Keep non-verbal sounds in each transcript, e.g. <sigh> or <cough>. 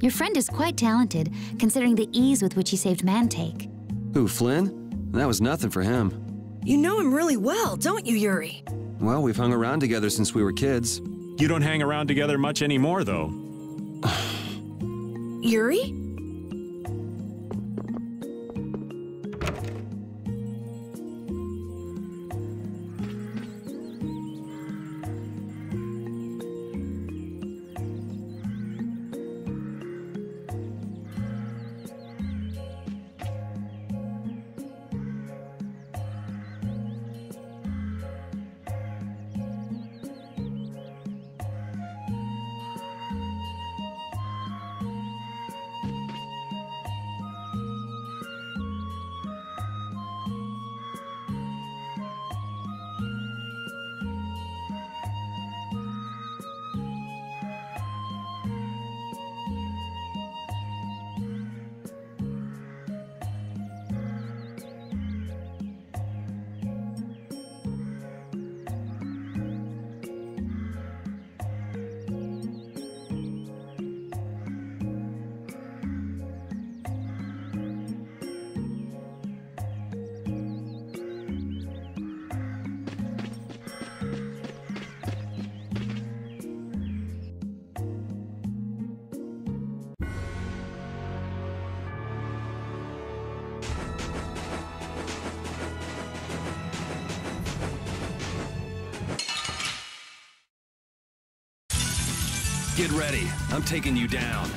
Your friend is quite talented, considering the ease with which he saved Mantaic. Who, Flynn? That was nothing for him. You know him really well, don't you, Yuri? Well, we've hung around together since we were kids. You don't hang around together much anymore, though. Yuri? I'm taking you down.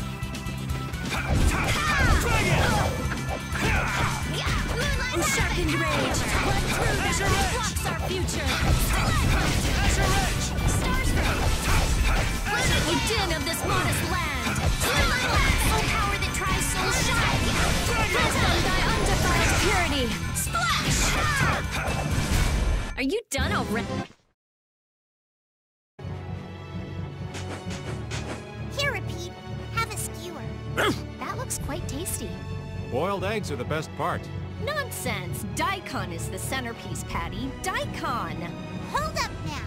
Sharpened rage. Run through them. Blocks our future. O din of this modest land. O power that tries so shine. Wisdom thy undefiled purity. Splash! Are you done already? Are the best part. Nonsense! Daikon is the centerpiece, Patty. Daikon! Hold up now.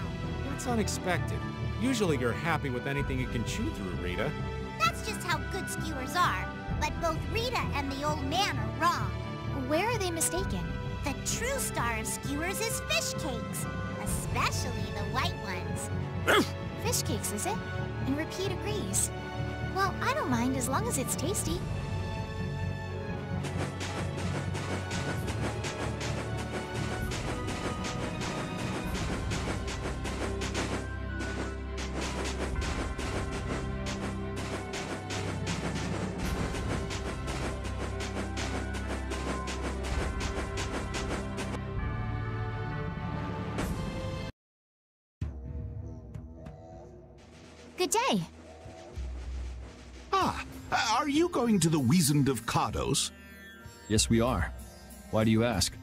That's unexpected. Usually you're happy with anything you can chew through, Rita. That's just how good skewers are. But both Rita and the old man are wrong. Where are they mistaken? The true star of skewers is fish cakes, especially the white ones. Fish cakes, is it? And Repede agrees. Well, I don't mind as long as it's tasty. Going to the Weasand of Cados? Yes, we are. Why do you ask?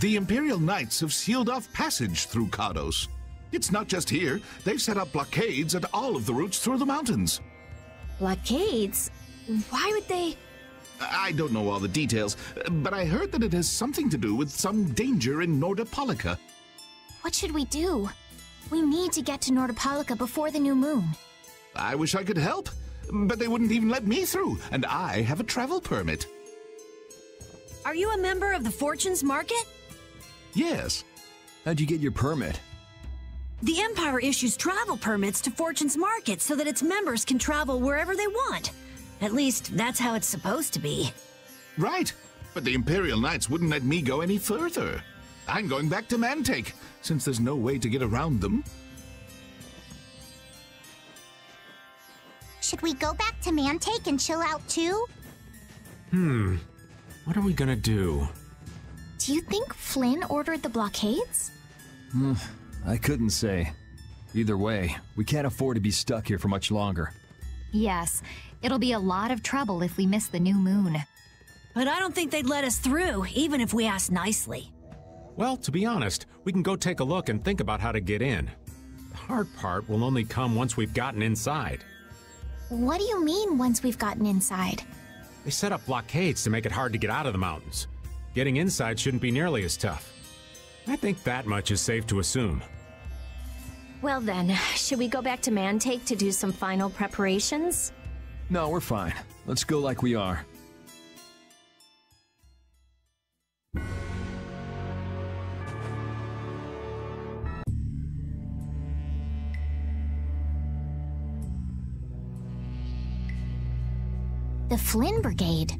The Imperial Knights have sealed off passage through Cados. It's not just here, they've set up blockades at all of the routes through the mountains. Blockades? Why would they... I don't know all the details, but I heard that it has something to do with some danger in Nordopolica. What should we do? We need to get to Nordopolica before the new moon. I wish I could help, but they wouldn't even let me through, and I have a travel permit. Are you a member of the Fortunes Market? Yes. How'd you get your permit? The Empire issues travel permits to Fortune's Market so that its members can travel wherever they want. At least, that's how it's supposed to be. Right, but the Imperial Knights wouldn't let me go any further. I'm going back to Mantaic, since there's no way to get around them. Should we go back to Mantaic and chill out too? Hmm. What are we gonna do? Do you think Flynn ordered the blockades? Hmm, I couldn't say. Either way, we can't afford to be stuck here for much longer. Yes, it'll be a lot of trouble if we miss the new moon. But I don't think they'd let us through, even if we asked nicely. Well, to be honest, we can go take a look and think about how to get in. The hard part will only come once we've gotten inside. What do you mean once we've gotten inside? They set up blockades to make it hard to get out of the mountains. Getting inside shouldn't be nearly as tough. I think that much is safe to assume. Well then, should we go back to Mantaic to do some final preparations? No, we're fine. Let's go like we are. The Flynn Brigade.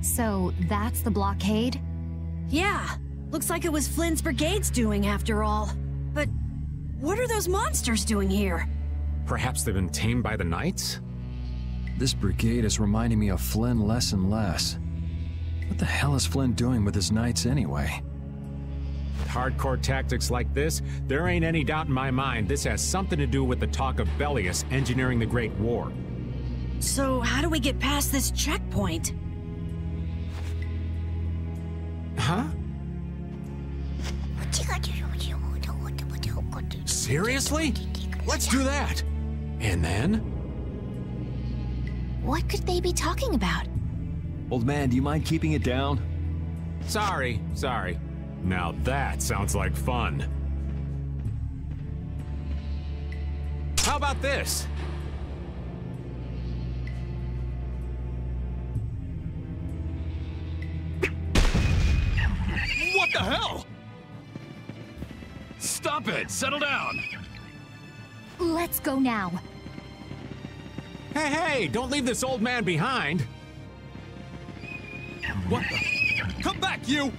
So that's the blockade? Yeah, looks like it was Flynn's brigade's doing after all. But what are those monsters doing here? Perhaps they've been tamed by the Knights? This brigade is reminding me of Flynn less and less. What the hell is Flynn doing with his knights anyway? Hardcore tactics like this, there ain't any doubt in my mind this has something to do with the talk of Belius engineering the Great War. So how do we get past this checkpoint? Huh? Seriously? Let's do that! And then? What could they be talking about? Old man, do you mind keeping it down? Sorry, sorry. Now that sounds like fun. How about this? The hell? Stop it! Settle down! Let's go now. Hey, hey, don't leave this old man behind. What the? Come back, you!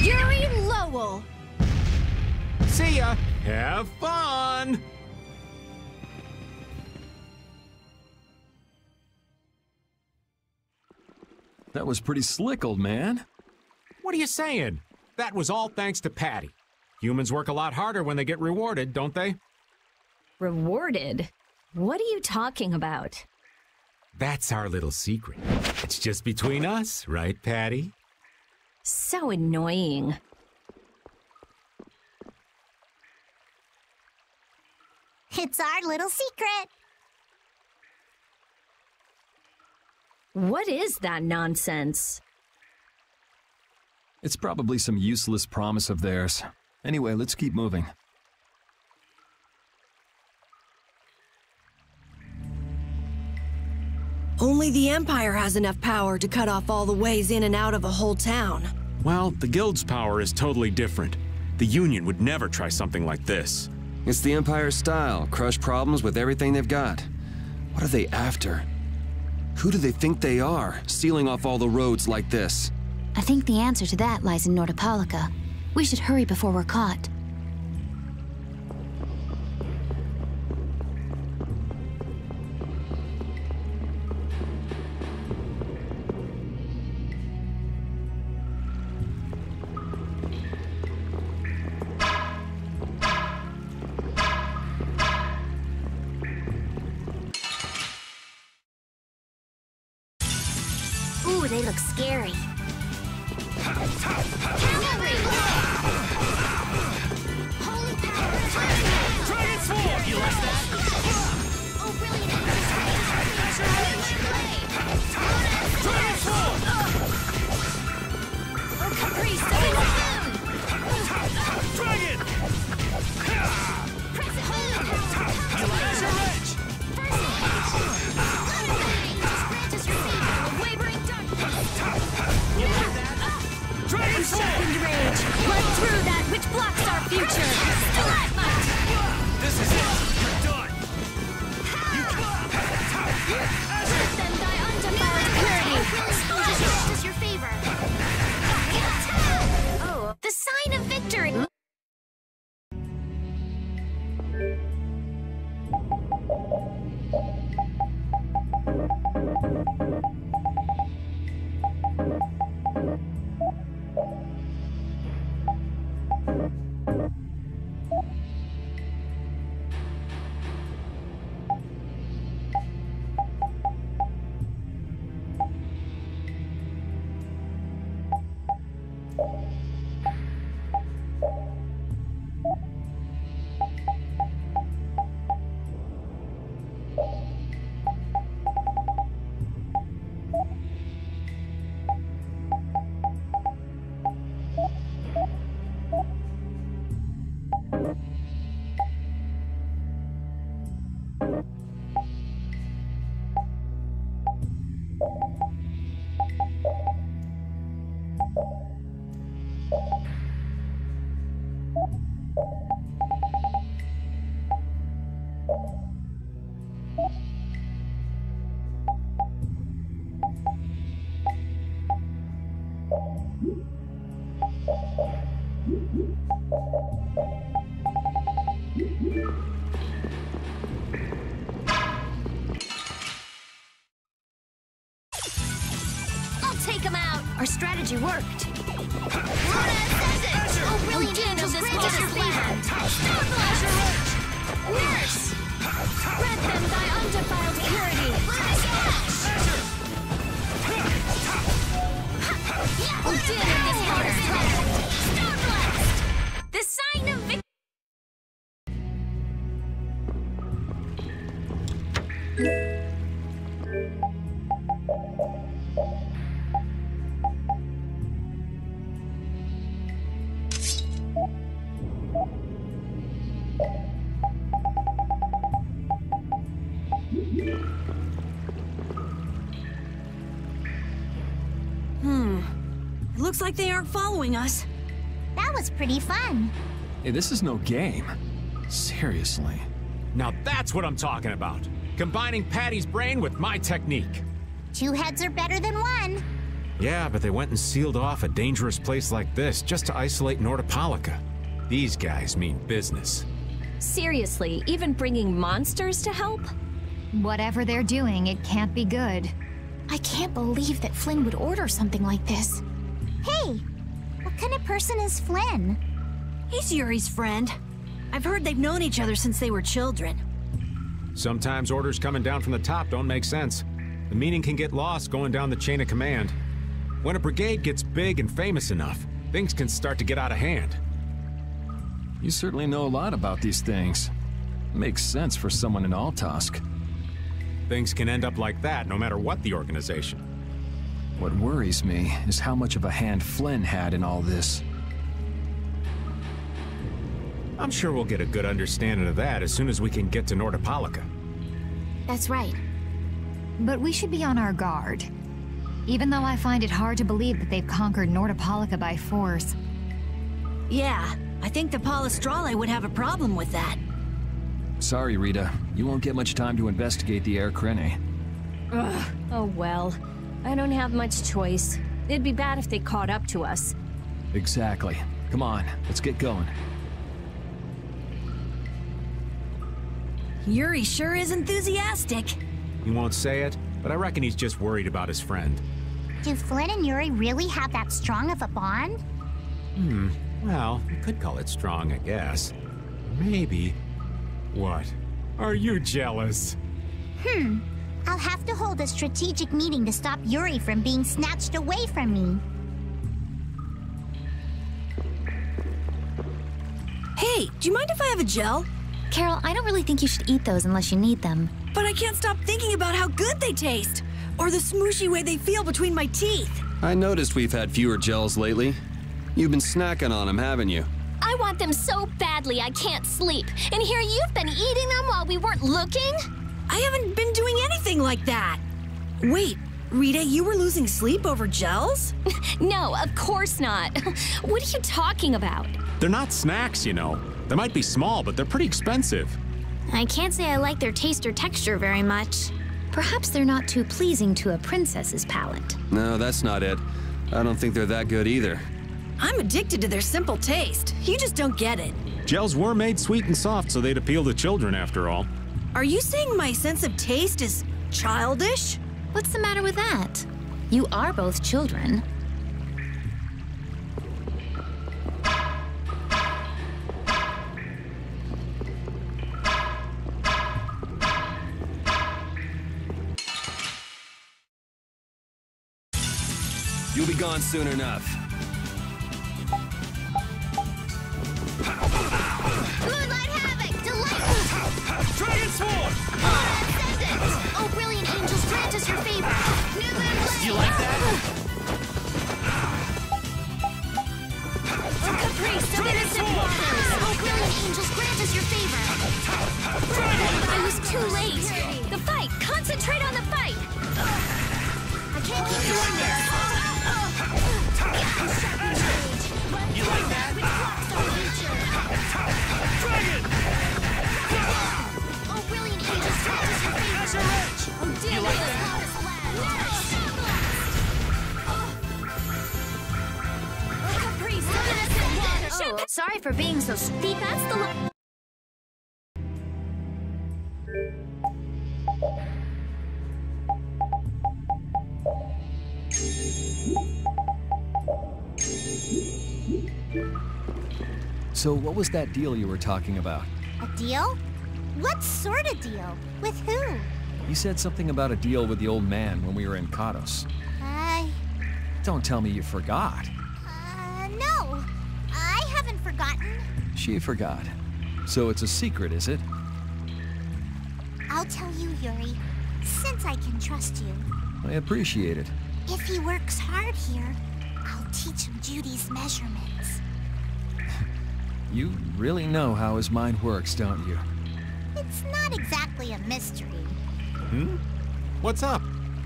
Yuri Lowell! See ya! Have fun! That was pretty slick, old man. What are you saying? That was all thanks to Patty. Humans work a lot harder when they get rewarded, don't they? Rewarded? What are you talking about? That's our little secret. It's just between us, right, Patty? So annoying. It's our little secret. What is that nonsense? It's probably some useless promise of theirs. Anyway, let's keep moving. Only the Empire has enough power to cut off all the ways in and out of a whole town. Well, the Guild's power is totally different. The Union would never try something like this. It's the Empire's style crush problems with everything they've got. What are they after? Who do they think they are, sealing off all the roads like this? I think the answer to that lies in Nordopolica. We should hurry before we're caught. Ooh, they look scary. Sharpened rage! Run through that which blocks our future! Worked. Oh, brilliant angels, grant us your favor. Starflash! Nurse! Grant them thy undefiled purity. Luna Slash! Oh, damn looks like they aren't following us. That was pretty fun. Hey, this is no game. Seriously. Now that's what I'm talking about. Combining Patty's brain with my technique. Two heads are better than one. Yeah, but they went and sealed off a dangerous place like this just to isolate Nordopolica. These guys mean business. Seriously, even bringing monsters to help? Whatever they're doing, it can't be good. I can't believe that Flynn would order something like this. Hey, what kind of person is Flynn? He's Yuri's friend. I've heard they've known each other since they were children. Sometimes orders coming down from the top don't make sense. The meaning can get lost going down the chain of command. When a brigade gets big and famous enough, things can start to get out of hand. You certainly know a lot about these things. Makes sense for someone in Altosk. Things can end up like that no matter what the organization. What worries me is how much of a hand Flynn had in all this. I'm sure we'll get a good understanding of that as soon as we can get to Nordopolica. That's right. But we should be on our guard. Even though I find it hard to believe that they've conquered Nordopolica by force. Yeah, I think the Palestralle would have a problem with that. Sorry, Rita. You won't get much time to investigate the Aer Krene. Oh well. I don't have much choice. It'd be bad if they caught up to us. Exactly. Come on, let's get going. Yuri sure is enthusiastic. He won't say it, but I reckon he's just worried about his friend. Do Flynn and Yuri really have that strong of a bond? Hmm. Well, you could call it strong, I guess. Maybe. What? Are you jealous? Hmm. I'll have to hold a strategic meeting to stop Yuri from being snatched away from me. Hey, do you mind if I have a gel? Karol, I don't really think you should eat those unless you need them. But I can't stop thinking about how good they taste. Or the smooshy way they feel between my teeth. I noticed we've had fewer gels lately. You've been snacking on them, haven't you? I want them so badly I can't sleep. And here you've been eating them while we weren't looking? I haven't been doing anything like that. Wait, Rita, you were losing sleep over gels? <laughs> no, of course not. <laughs> what are you talking about? They're not snacks, you know. They might be small, but they're pretty expensive. I can't say I like their taste or texture very much. Perhaps they're not too pleasing to a princess's palate. No, that's not it. I don't think they're that good either. I'm addicted to their simple taste. You just don't get it. Gels were made sweet and soft so they'd appeal to children after all. Are you saying my sense of taste is childish? What's the matter with that? You are both children. You'll be gone soon enough. Dragon Oh, brilliant angels, grant us your favor! You like that? Innocent waters! Oh, brilliant angels, grant us your favor! I was too late! The fight! Concentrate on the fight! I can't keep doing this. You like that? Dragon! Sorry for being so steep. That's the So what was that deal you were talking about? A deal? What sort of deal? With who? You said something about a deal with the old man when we were in Cados. I... Don't tell me you forgot. Uh, no. I haven't forgotten. She forgot. So it's a secret, is it? I'll tell you, Yuri, since I can trust you. I appreciate it. If he works hard here, I'll teach him Judy's measurements. You really know how his mind works, don't you? It's not exactly a mystery. Hmm? What's up?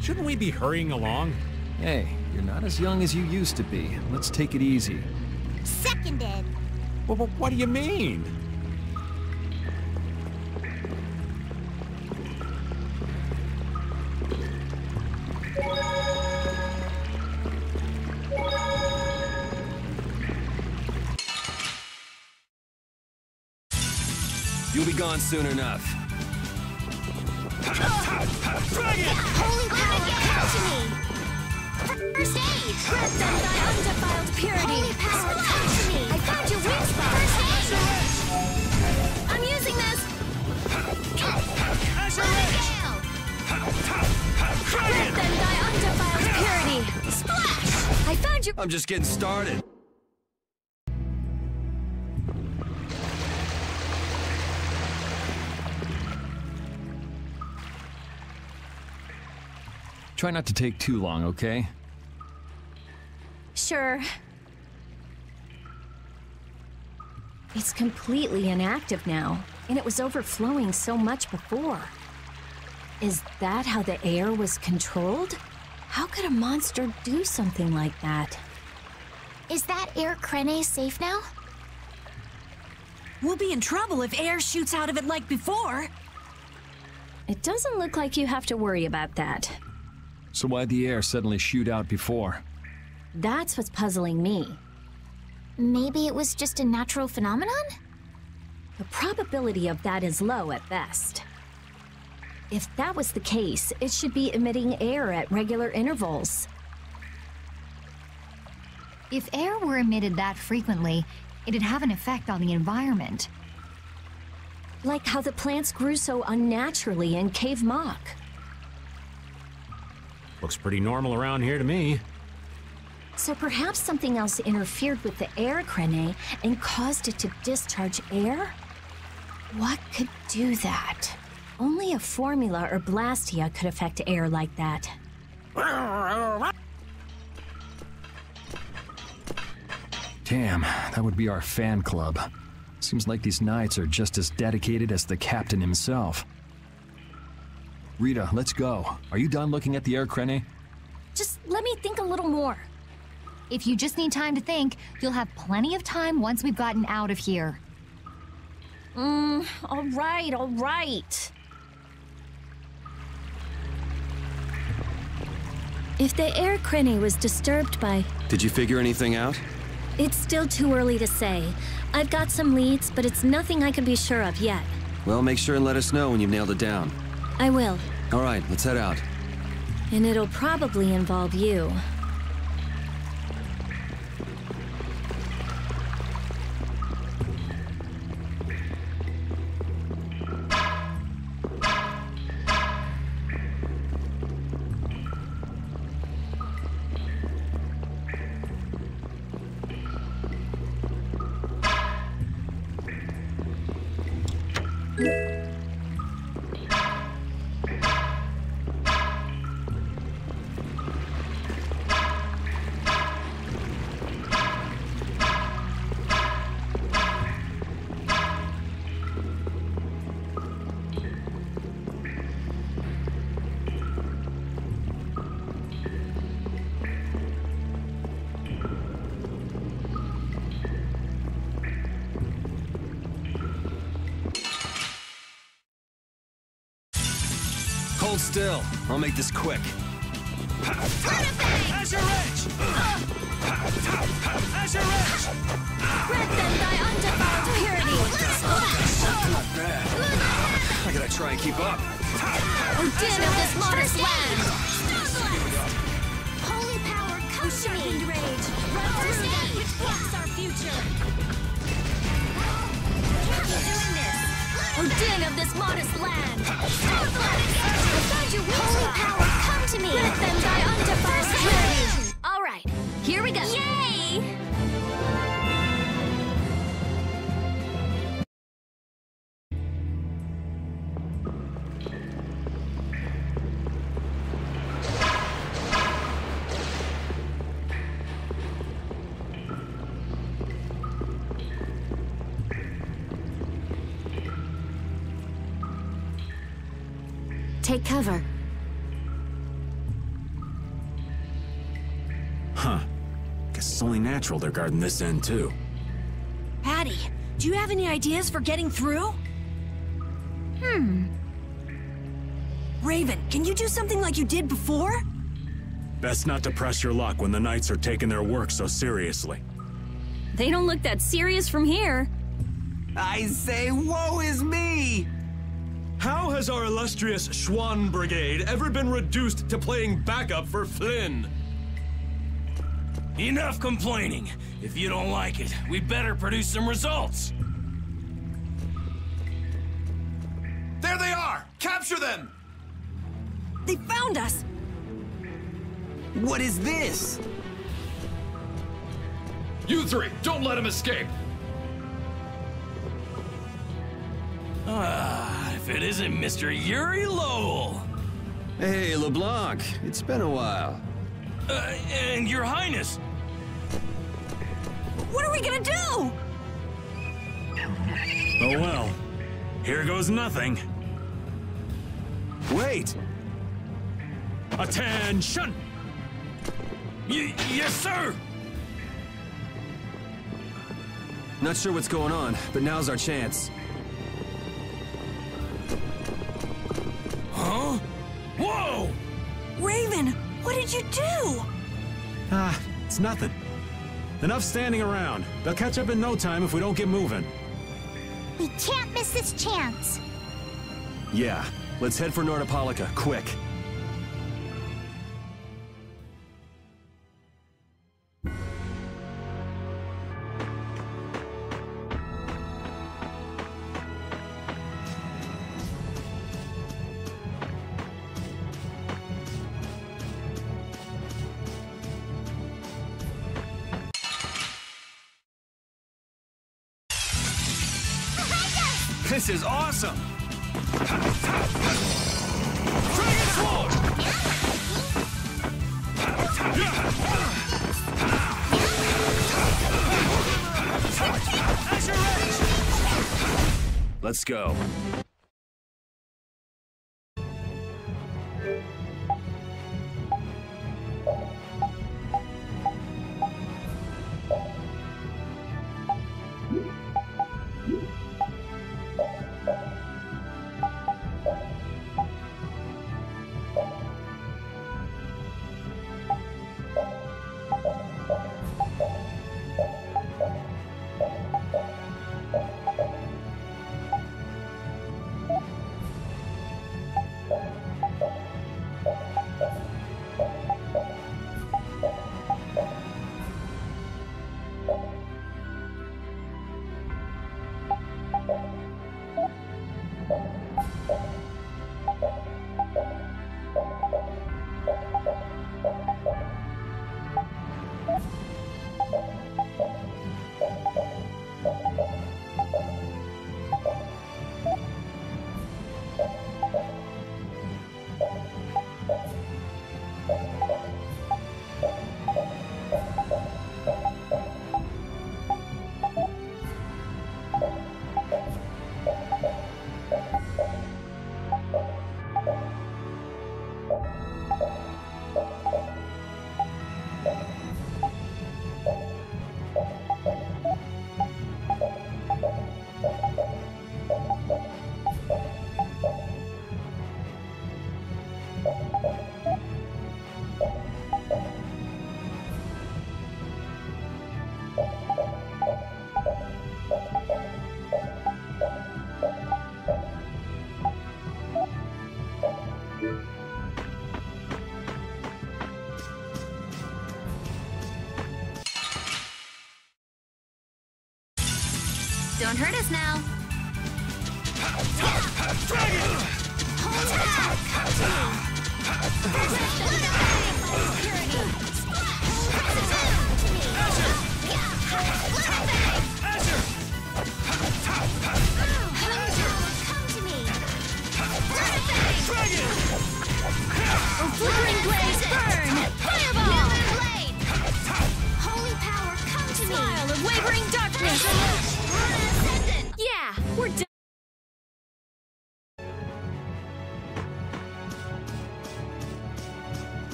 Shouldn't we be hurrying along? Hey, you're not as young as you used to be. Let's take it easy. Seconded. Well, well, what do you mean? Gone soon enough. Holy power, come to me! First aid! Wrapped on thy undefiled purity! Holy power, come to me! I found your weak spot! First aid! I'm using this! Gale! Wrapped on thy undefiled purity! Splash! I found your- I'm just getting started. Try not to take too long, okay? Sure. It's completely inactive now, and it was overflowing so much before. Is that how the air was controlled? How could a monster do something like that? Is that Aer Krene safe now? We'll be in trouble if air shoots out of it like before. It doesn't look like you have to worry about that. So why'd the air suddenly shoot out before? That's what's puzzling me. Maybe it was just a natural phenomenon? The probability of that is low at best. If that was the case, it should be emitting air at regular intervals. If air were emitted that frequently, it'd have an effect on the environment. Like how the plants grew so unnaturally in Keiv Moc. Looks pretty normal around here to me. So perhaps something else interfered with the Aer Krene and caused it to discharge air? What could do that? Only a formula or blastia could affect air like that. Damn, that would be our fan club. Seems like these knights are just as dedicated as the captain himself. Rita, let's go. Are you done looking at the Aer Krene? Just let me think a little more. If you just need time to think, you'll have plenty of time once we've gotten out of here. Mm, all right, all right. If the Aer Krene was disturbed by... Did you figure anything out? It's still too early to say. I've got some leads, but it's nothing I can be sure of yet. Well, make sure and let us know when you've nailed it down. I will. All right, let's head out. And it'll probably involve you. Still. I'll make this quick. Azure Edge! Azure Edge! Grant them thy undefiled purity! Not. I gotta try and keep up. Odin of this modest land! Holy power, come to me! rage! Run through that which blocks our future! Doing Odin of this modest land! I found your Holy power, come to me! Grant them undefiled purity! It's they're guarding this end, too. Patty, do you have any ideas for getting through? Hmm. Raven, can you do something like you did before? Best not to press your luck when the Knights are taking their work so seriously. They don't look that serious from here. I say, woe is me! How has our illustrious Schwann Brigade ever been reduced to playing backup for Flynn? Enough complaining. If you don't like it, we better produce some results. There they are! Capture them! They found us! What is this? You three, don't let him escape! Ah, if it isn't Mr. Yuri Lowell! Hey, LeBlanc. It's been a while. Uh, and your highness! What are we gonna do? Oh well. Here goes nothing. Wait! Attention! Y yes, sir! Not sure what's going on, but now's our chance. Huh? Whoa! Raven, what did you do? Ah, it's nothing. Enough standing around. They'll catch up in no time if we don't get moving. We can't miss this chance. Yeah, let's head for Nordopolica, quick. Go.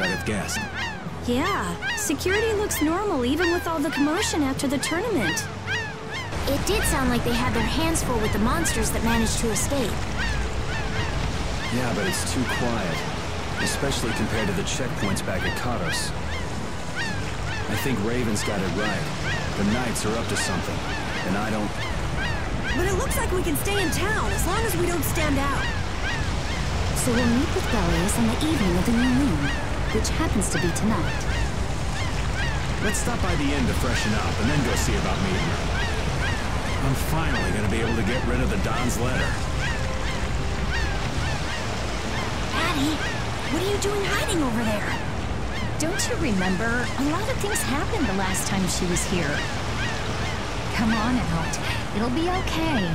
As I'd have guessed. Yeah, security looks normal even with all the commotion after the tournament. It did sound like they had their hands full with the monsters that managed to escape. Yeah, but it's too quiet. Especially compared to the checkpoints back at Cados. I think Raven's got it right. The Knights are up to something. And I don't... But it looks like we can stay in town as long as we don't stand out. So we'll meet with Belius on the evening of the new moon, which happens to be tonight. Let's stop by the inn to freshen up and then go see about meeting her. I'm finally gonna be able to get rid of the Don's letter. Addie, what are you doing hiding over there? Don't you remember? A lot of things happened the last time she was here. Come on out. It'll be okay.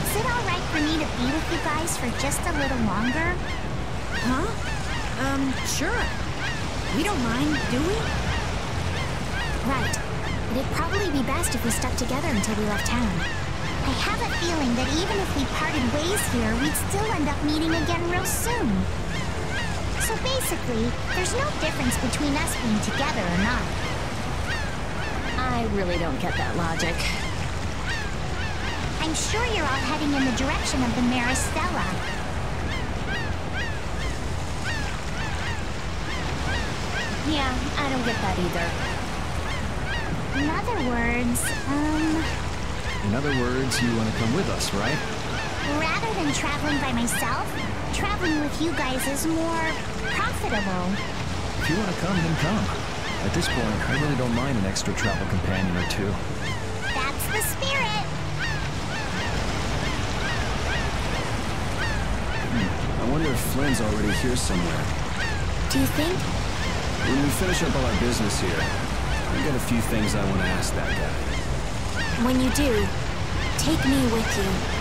Is it alright for me to be with you guys for just a little longer? Huh? Um, sure. We don't mind, do we? Right. It'd probably be best if we stuck together until we left town. I have a feeling that even if we parted ways here, we'd still end up meeting again real soon. So basically, there's no difference between us being together or not. I really don't get that logic. I'm sure you're all heading in the direction of the Maristella. Yeah, I don't get that either. In other words, um, In other words, you want to come with us, right? rather than traveling by myself, traveling with you guys is more profitable. If you want to come, then come. At this point, I really don't mind an extra travel companion or two. That's the spirit. I wonder if Flynn's already here somewhere. Do you think? When we finish up all our business here, I've got a few things I want to ask that guy. When you do, take me with you.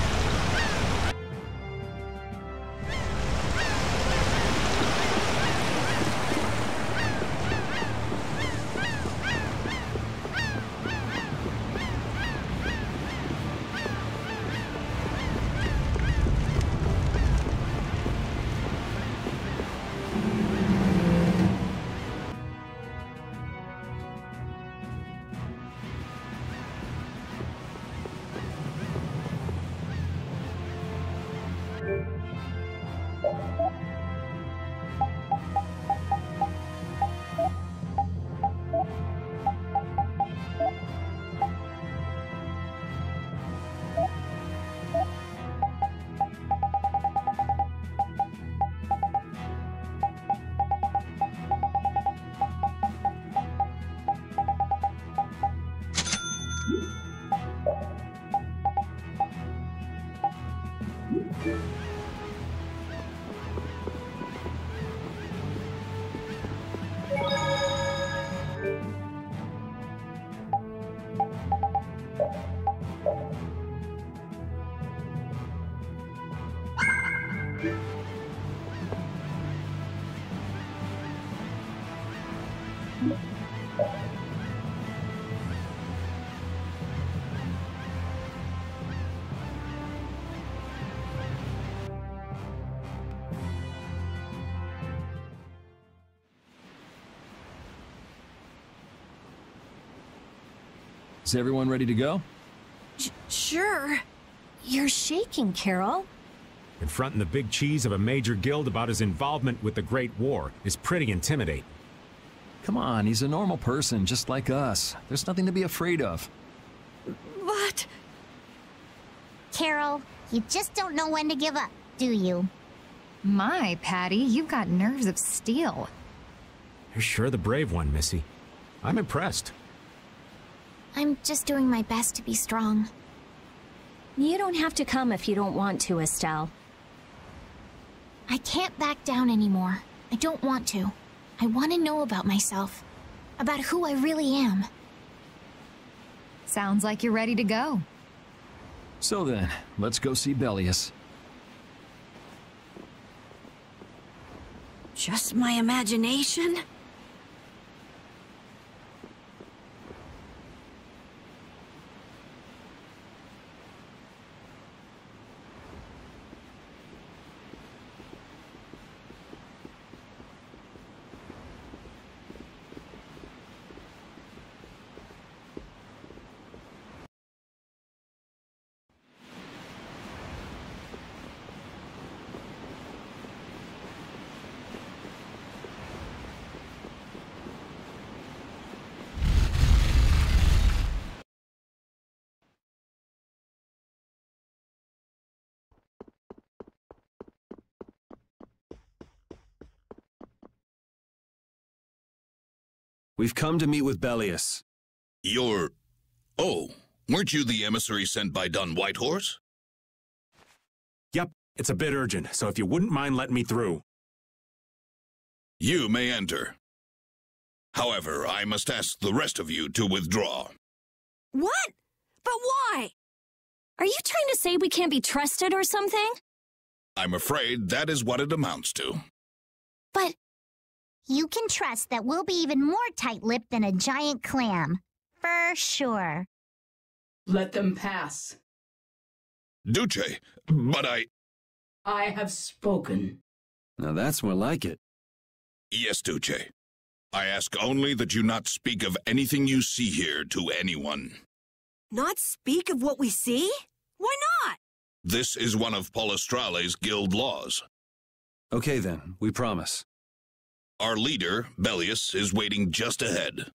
Is everyone ready to go? sure. You're shaking, Karol. Confronting the big cheese of a major guild about his involvement with the Great War is pretty intimidating. Come on, he's a normal person, just like us. There's nothing to be afraid of. But... Karol, you just don't know when to give up, do you? My, Patty, you've got nerves of steel. You're sure the brave one, Missy. I'm impressed. I'm just doing my best to be strong. You don't have to come if you don't want to, Estelle. I can't back down anymore. I don't want to. I want to know about myself. About who I really am. Sounds like you're ready to go. So then, let's go see Belius. Just my imagination? We've come to meet with Belius. You're... Oh, weren't you the emissary sent by Don Whitehorse? Yep, it's a bit urgent, so if you wouldn't mind letting me through. You may enter. However, I must ask the rest of you to withdraw. What? But why? Are you trying to say we can't be trusted or something? I'm afraid that is what it amounts to. But you can trust that we'll be even more tight-lipped than a giant clam. For sure. Let them pass. Duce, but I... I have spoken. Now that's more like it. Yes, Duce. I ask only that you not speak of anything you see here to anyone. Not speak of what we see? Why not? This is one of Palestralle's guild laws. Okay then, we promise. Our leader, Belius, is waiting just ahead.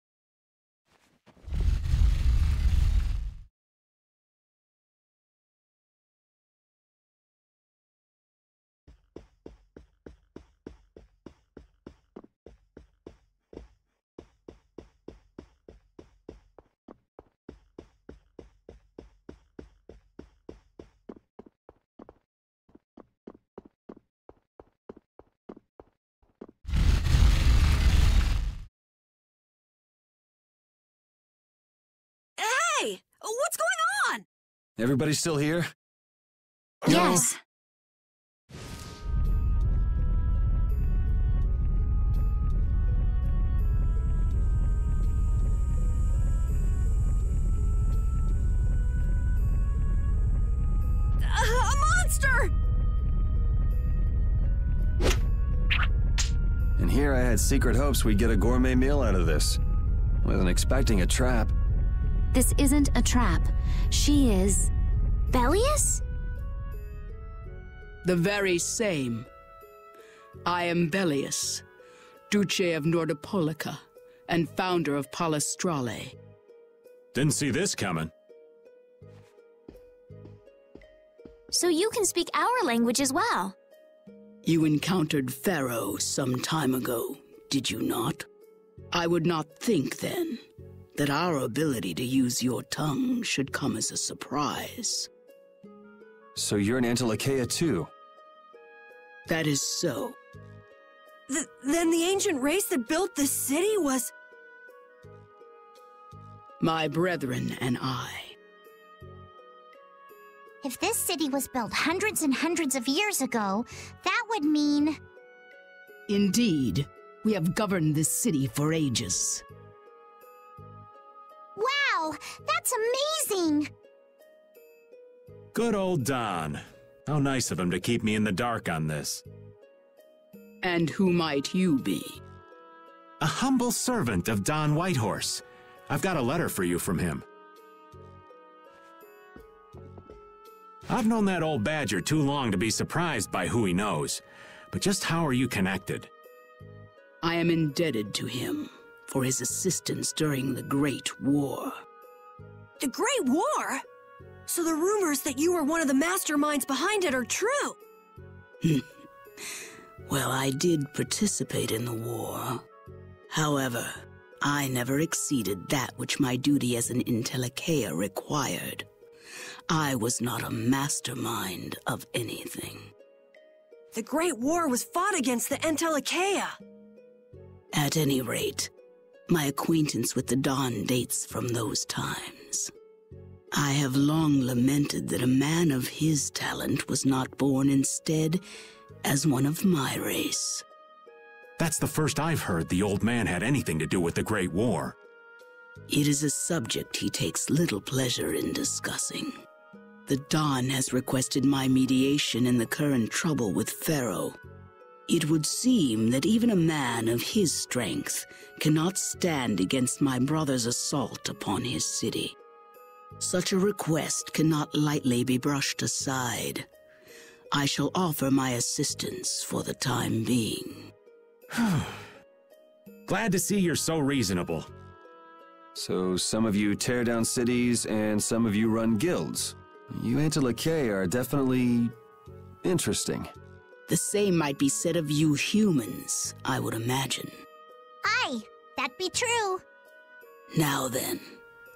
Hey! What's going on? Everybody still here? Yes. a monster! And here I had secret hopes we'd get a gourmet meal out of this. Wasn't expecting a trap. This isn't a trap. She is... Belius? The very same. I am Belius, Duce of Nordopolica, and founder of Palestralle. Didn't see this coming. So you can speak our language as well. You encountered Phaeroh some time ago, did you not? I would not think then that our ability to use your tongue should come as a surprise. So you're an Entelexeia too? That is so. Th then the ancient race that built this city was... My brethren and I. If this city was built hundreds and hundreds of years ago, that would mean... Indeed, we have governed this city for ages. That's amazing! Good old Don. How nice of him to keep me in the dark on this. And who might you be? A humble servant of Don Whitehorse. I've got a letter for you from him. I've known that old badger too long to be surprised by who he knows. But just how are you connected? I am indebted to him for his assistance during the Great War. The Great War? So the rumors that you were one of the masterminds behind it are true? <laughs> well, I did participate in the war. However, I never exceeded that which my duty as an Entelexeia required. I was not a mastermind of anything. The Great War was fought against the Entelexeia. At any rate, my acquaintance with the Don dates from those times. I have long lamented that a man of his talent was not born instead as one of my race. That's the first I've heard the old man had anything to do with the Great War. It is a subject he takes little pleasure in discussing. The Don has requested my mediation in the current trouble with Phaeroh. It would seem that even a man of his strength cannot stand against my brother's assault upon his city. Such a request cannot lightly be brushed aside. I shall offer my assistance for the time being. <sighs> Glad to see you're so reasonable. So some of you tear down cities and some of you run guilds. You Entelexeia are definitely interesting. The same might be said of you humans, I would imagine. Aye, that be true. Now then,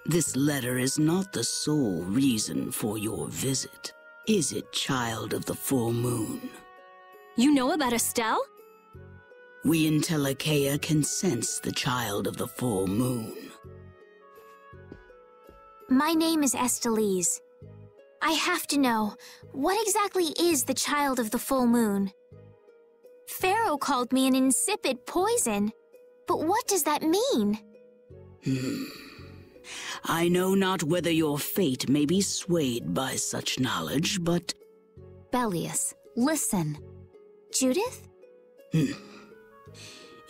this letter is not the sole reason for your visit. Is it, child of the full moon? You know about Estelle? We Entelexeia can sense the child of the full moon. My name is Estellise. I have to know, what exactly is the child of the full moon? Phaeroh called me an insipid poison, but what does that mean? Hmm. I know not whether your fate may be swayed by such knowledge, but... Belius, listen. Judith? Hmm.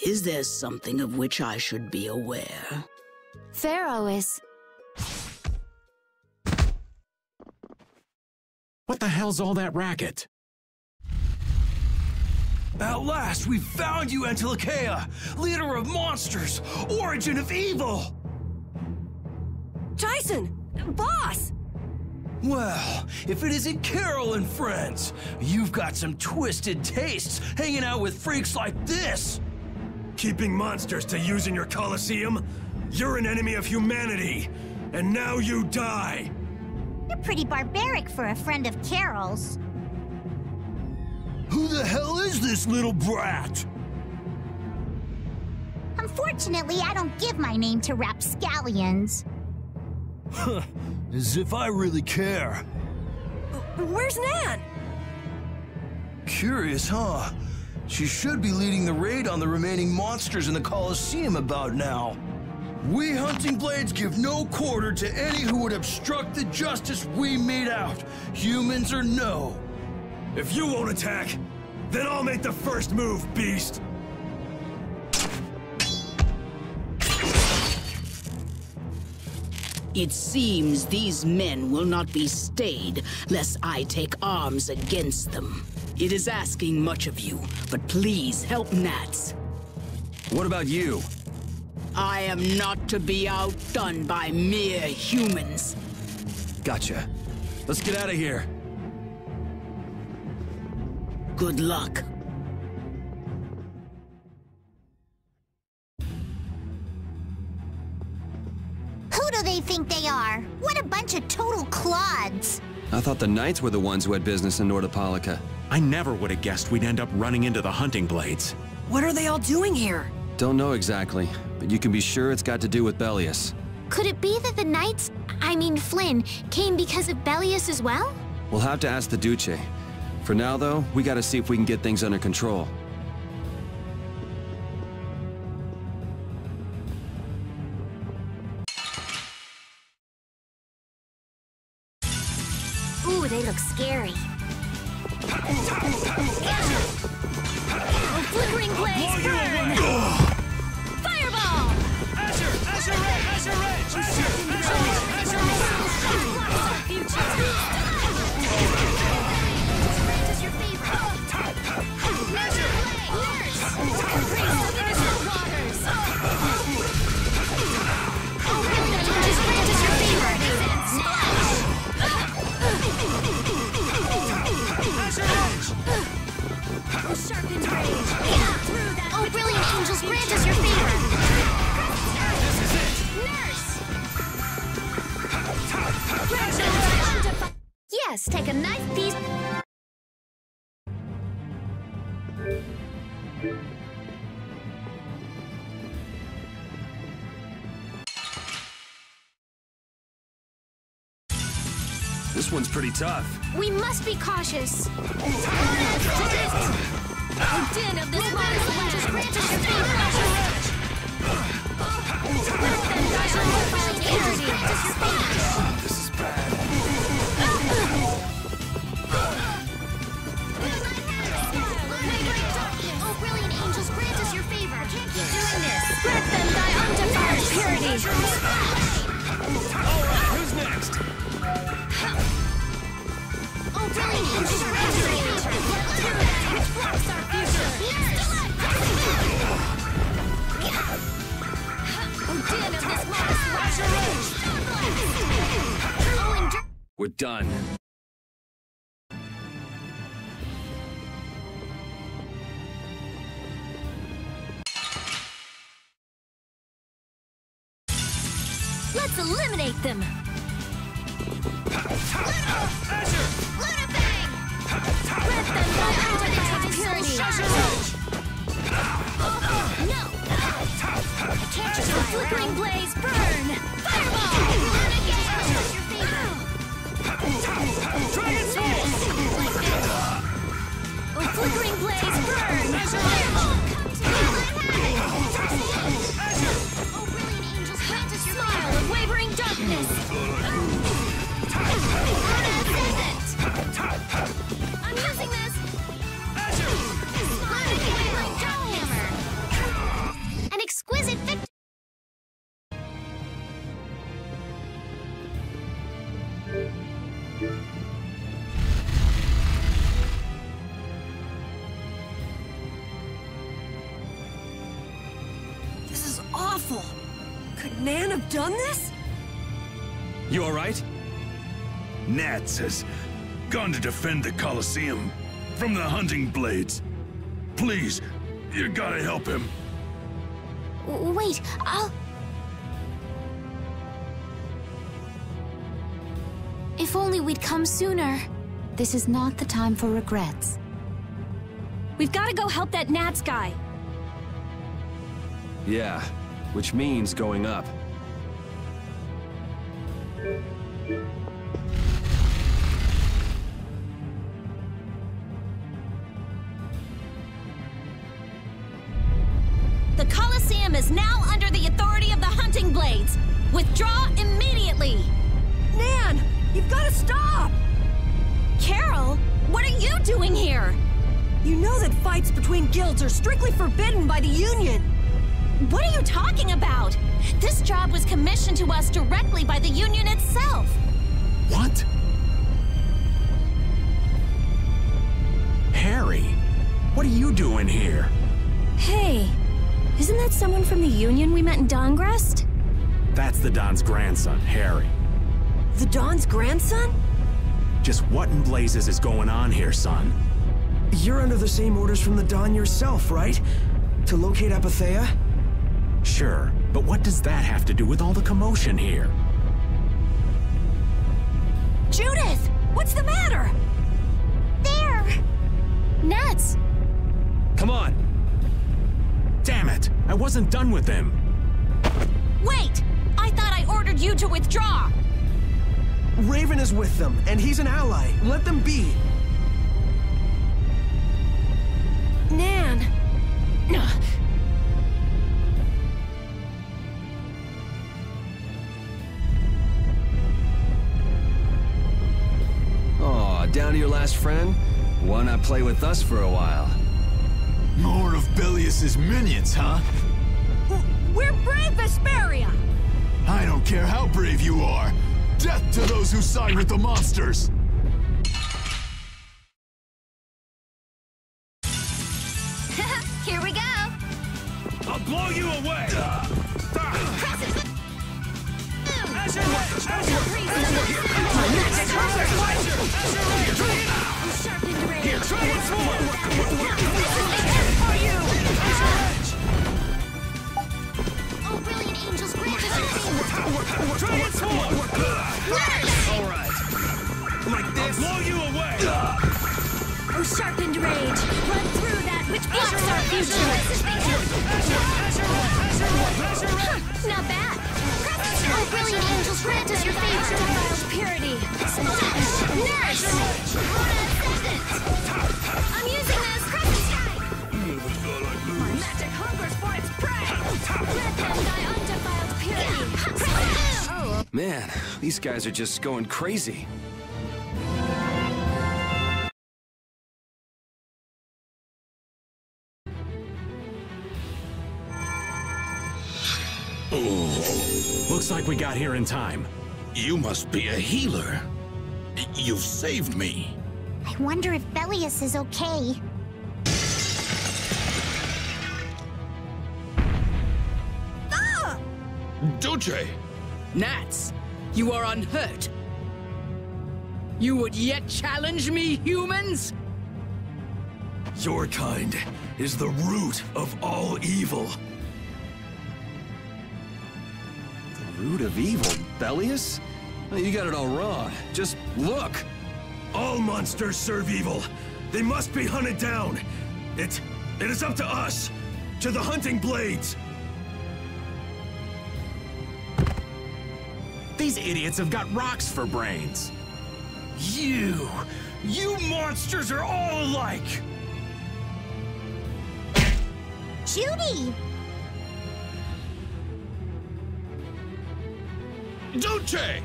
Is there something of which I should be aware? Phaeroh is... What the hell's all that racket? At last, we found you, Entelexeia! Leader of monsters! Origin of evil! Tison! Boss! Well, if it isn't Karol and friends, you've got some twisted tastes hanging out with freaks like this! Keeping monsters to use in your Colosseum? You're an enemy of humanity, and now you die! You're pretty barbaric for a friend of Karol's. Who the hell is this little brat? Unfortunately, I don't give my name to rapscallions. <laughs> As if I really care. Where's Nan? Curious, huh? She should be leading the raid on the remaining monsters in the Colosseum about now. We Hunting Blades give no quarter to any who would obstruct the justice we mete out, humans or no. If you won't attack, then I'll make the first move, beast! It seems these men will not be stayed lest I take arms against them. It is asking much of you, but please help Nats. What about you? I am not to be outdone by mere humans. Gotcha. Let's get out of here. Good luck. They think they are? What a bunch of total clods! I thought the Knights were the ones who had business in Nordopolica. I never would have guessed we'd end up running into the hunting blades. What are they all doing here? Don't know exactly, but you can be sure it's got to do with Belius. Could it be that the Knights, I mean Flynn, came because of Belius as well? We'll have to ask the Duce. For now, though, we gotta see if we can get things under control. Ooh, they look scary. Grant us your favor. This is it. Nurse. Yes, take a nice This one's pretty tough. We must be cautious. Oh, din of this monster just grant us your favor. This is bad. Oh, brilliant angels, grant us your favor. I can't keep doing this. Grant them thy undefiled purity. All right, who's next? We're done. Let's eliminate them. Awful. Could Nan have done this? You alright? Nats has gone to defend the Colosseum from the hunting blades. Please, you gotta help him. Wait, I'll. If only we'd come sooner. This is not the time for regrets. We've got to go help that Nats guy. Yeah, which means going up. The Colosseum is now under the authority of the Hunting Blades. Withdraw immediately. Nan, you've got to stop. Karol, what are you doing here? You know that fights between guilds are strictly forbidden by the Union. What are you talking about? This job was commissioned to us directly by the Union itself. What? Harry, what are you doing here? Hey, isn't that someone from the Union we met in Dahngrest? That's the Don's grandson, Harry. The Don's grandson? Just what in blazes is going on here, son? You're under the same orders from the Don yourself, right? To locate Apatheia? Sure, but what does that have to do with all the commotion here? Judith! What's the matter? There! Nuts! Come on! Damn it! I wasn't done with them! Wait! I thought I ordered you to withdraw! Raven is with them, and he's an ally. Let them be. Nan! Down to your last friend? Why not play with us for a while? More of Belius's minions, huh? We're brave Vesperia! I don't care how brave you are. Death to those who side with the monsters! Man, these guys are just going crazy. Looks like we got here in time. You must be a healer. You've saved me. I wonder if Belius is okay. Duce! Nats, you are unhurt. You would yet challenge me, humans? Your kind is the root of all evil. The root of evil, Belius? You got it all wrong. Just look. All monsters serve evil. They must be hunted down. It... it is up to us. To the hunting blades. These idiots have got rocks for brains. You! You monsters are all alike! Judy! Duce!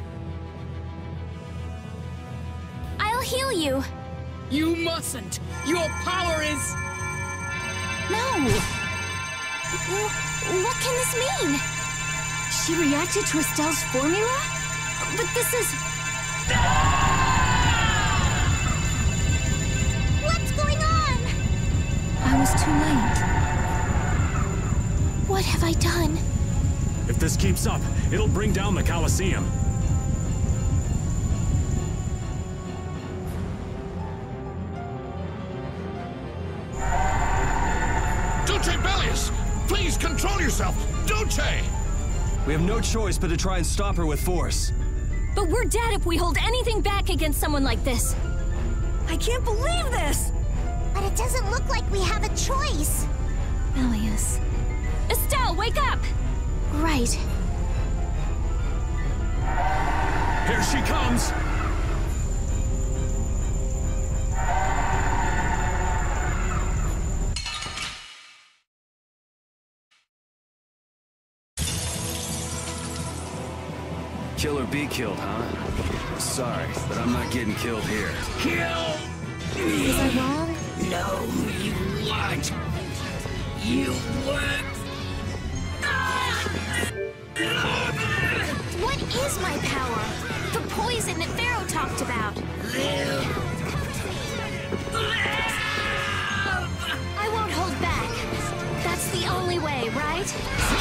I'll heal you! You mustn't! Your power is... No! W- what can this mean? She reacted to Estelle's formula? But this is... What's going on? I was too late. What have I done? If this keeps up, it'll bring down the Colosseum. Duce Belius! Please control yourself! Duce! We have no choice but to try and stop her with force. But we're dead if we hold anything back against someone like this. I can't believe this! But it doesn't look like we have a choice. Elias. Estelle, wake up! Right. Here she comes! Be killed, huh? Sorry, but I'm not getting killed here. Kill! Was I wrong? No, you won't! You won't! What is my power? The poison that Phaeroh talked about. I won't hold back. That's the only way, right?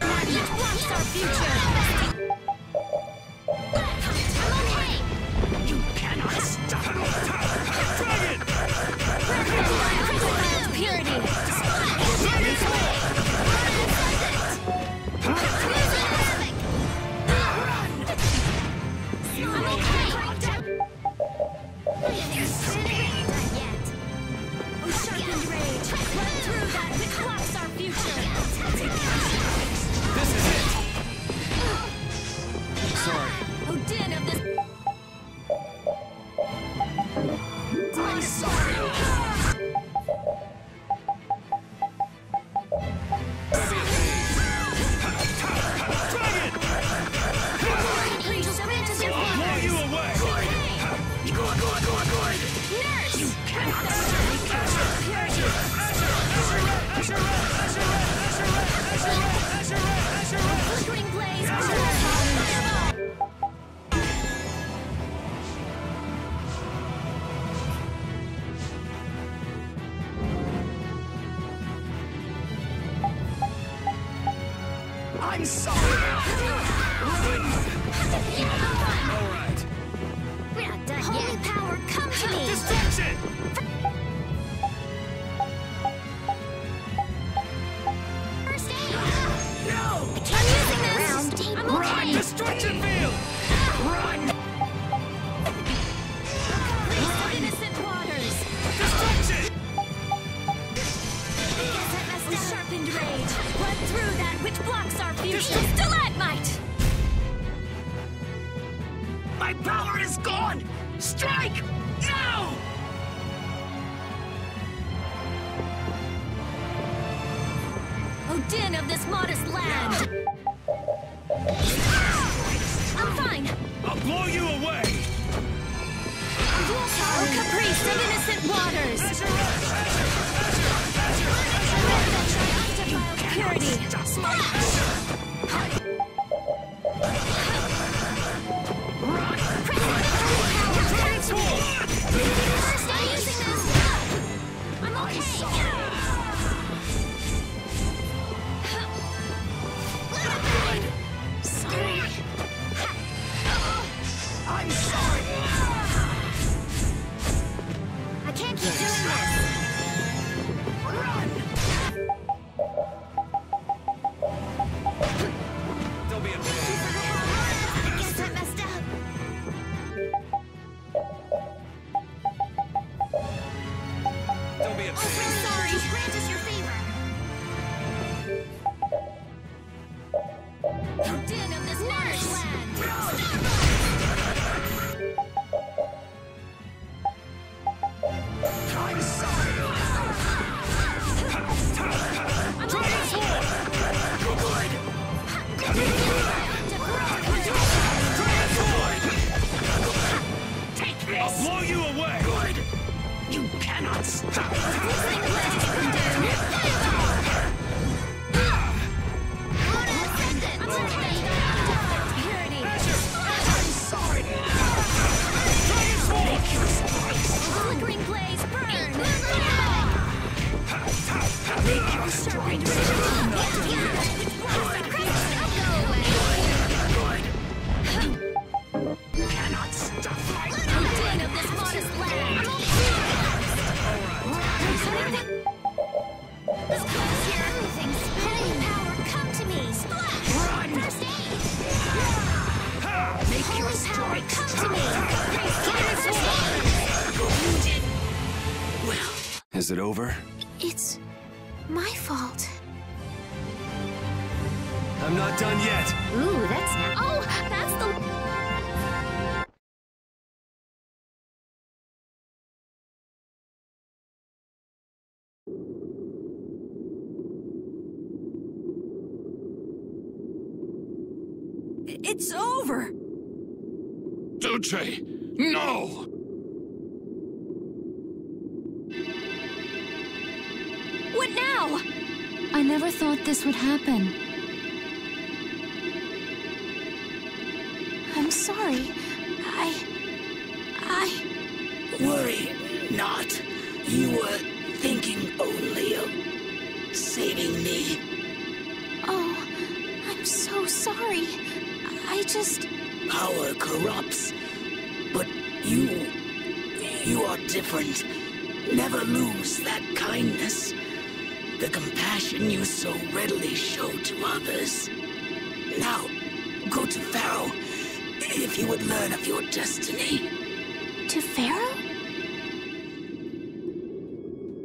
Magic blocks our future! Future. Stalagmite! My power is gone! Strike! Now! Odin of this modest land! I'm fine! I'll blow you away! Power caprice of innocent waters! Undefiled purity! Splash! First aid! I can't keep doing this! Is it over? It's my fault. I'm not done yet. Ooh, that's not. Oh, that's the... It's over! Duce! No! Never thought this would happen. I'm sorry. I. I. Worry not. You were thinking only of saving me. Oh, I'm so sorry. I just. Power corrupts, but you. you are different. Never lose that kindness. The compassion you so readily show to others. Now, go to Phaeroh, if you would learn of your destiny. To Phaeroh?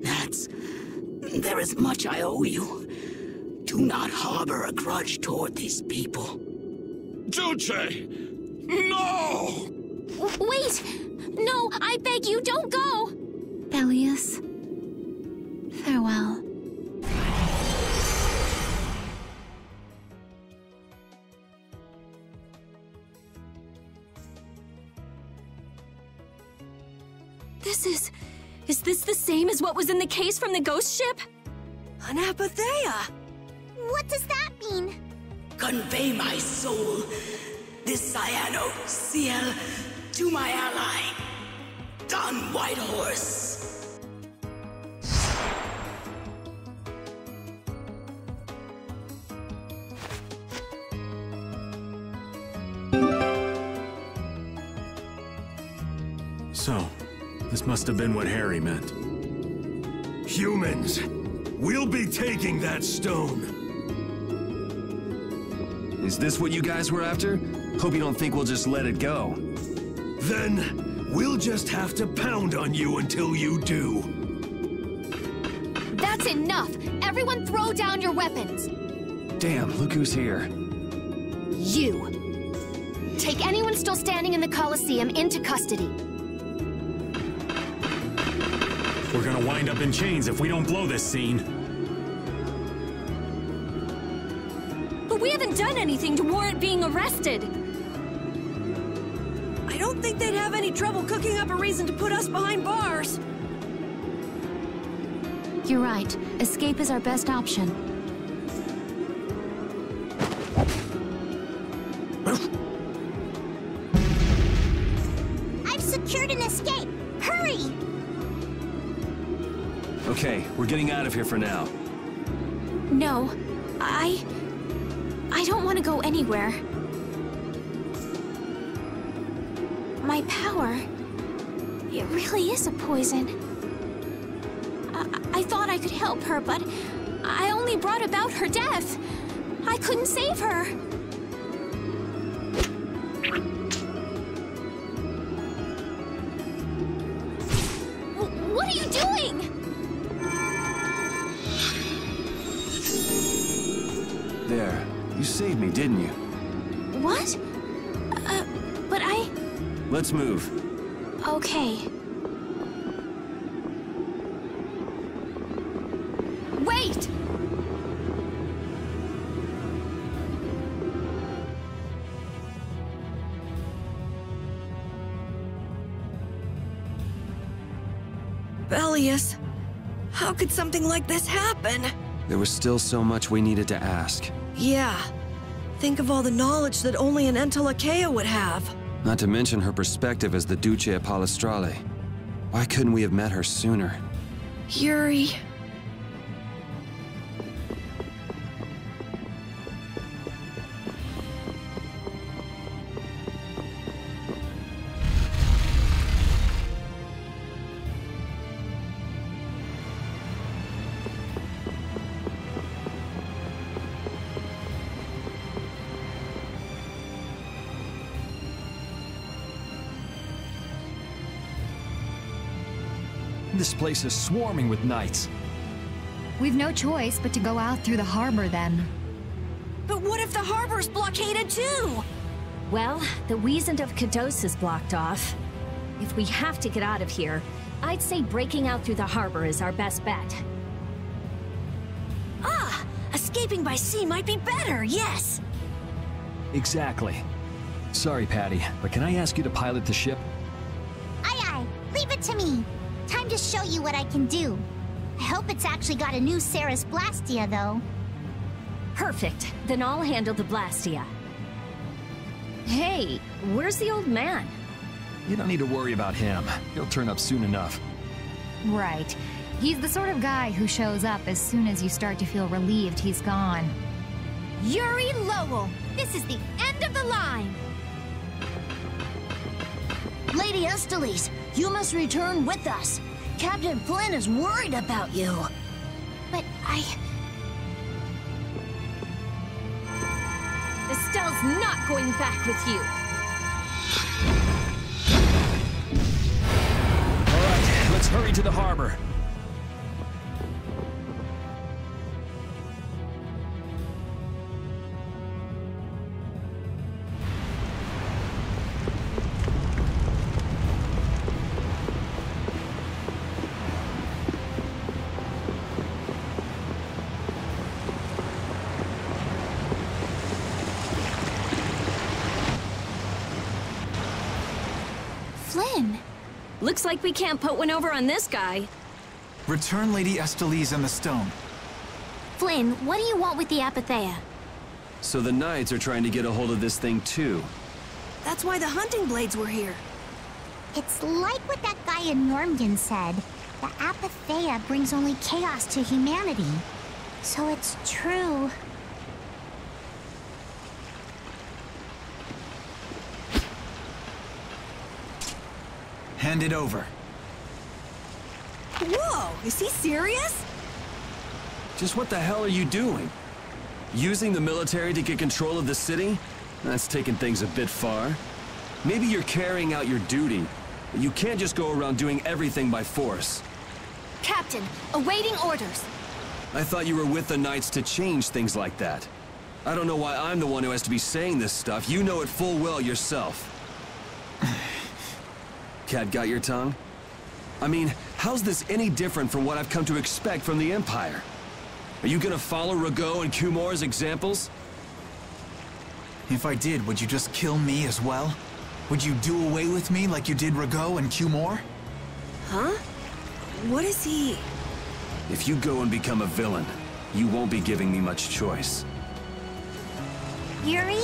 That's. There is much I owe you. Do not harbor a grudge toward these people. Duce! No! Wait! No, I beg you, don't go! Belius. is what was in the case from the ghost ship? An apatheia! What does that mean? Convey my soul, this cyano to my ally, Don Whitehorse. So, this must have been what Harry meant. Humans, we'll be taking that stone. Is this what you guys were after? Hope you don't think we'll just let it go. Then, we'll just have to pound on you until you do. That's enough! Everyone throw down your weapons! Damn, look who's here. You! Take anyone still standing in the Colosseum into custody. Gonna wind up in chains if we don't blow this scene. But we haven't done anything to warrant being arrested. I don't think they'd have any trouble cooking up a reason to put us behind bars. You're right. Escape is our best option. I've secured an escape! Hurry! Okay, we're getting out of here for now. No, I... I don't want to go anywhere. My power... It really is a poison. I, I thought I could help her, but I only brought about her death. I couldn't save her. Move. Okay. Wait! Belius, how could something like this happen? There was still so much we needed to ask. Yeah. Think of all the knowledge that only an Entelexeia would have. Not to mention her perspective as the Duce Palestralle. Why couldn't we have met her sooner? Yuri. Place is swarming with knights. We've no choice but to go out through the harbor then. But what if the harbor's blockaded too? Well, the Weasand of Cados is blocked off. If we have to get out of here, I'd say breaking out through the harbor is our best bet. Ah! Escaping by sea might be better, yes! Exactly. Sorry, Patty, but can I ask you to pilot the ship? Aye aye, leave it to me. Time to show you what I can do. I hope it's actually got a new Ceres Blastia, though. Perfect. Then I'll handle the Blastia. Hey, where's the old man? You don't need to worry about him. He'll turn up soon enough. Right. He's the sort of guy who shows up as soon as you start to feel relieved he's gone. Yuri Lowell, this is the end of the line. Lady Estellise, you must return with us. Captain Flynn is worried about you. But I... Estelle's not going back with you. All right, let's hurry to the harbor. Looks like we can't put one over on this guy. Return Lady Estellise and the stone. Flynn, what do you want with the Apatheia? So the Knights are trying to get a hold of this thing too. That's why the hunting blades were here. It's like what that guy in Normgen said. The Apatheia brings only chaos to humanity. So it's true. Hand it over. Whoa, is he serious? Just what the hell are you doing? Using the military to get control of the city? That's taking things a bit far. Maybe you're carrying out your duty. but You can't just go around doing everything by force. Captain, awaiting orders. I thought you were with the Knights to change things like that. I don't know why I'm the one who has to be saying this stuff. You know it full well yourself. Cat got your tongue? I mean, how's this any different from what I've come to expect from the Empire? Are you gonna follow Rago and Cumore's examples? If I did, would you just kill me as well? Would you do away with me like you did Rago and Cumore? Huh? What is he? If you go and become a villain, you won't be giving me much choice. Yuri?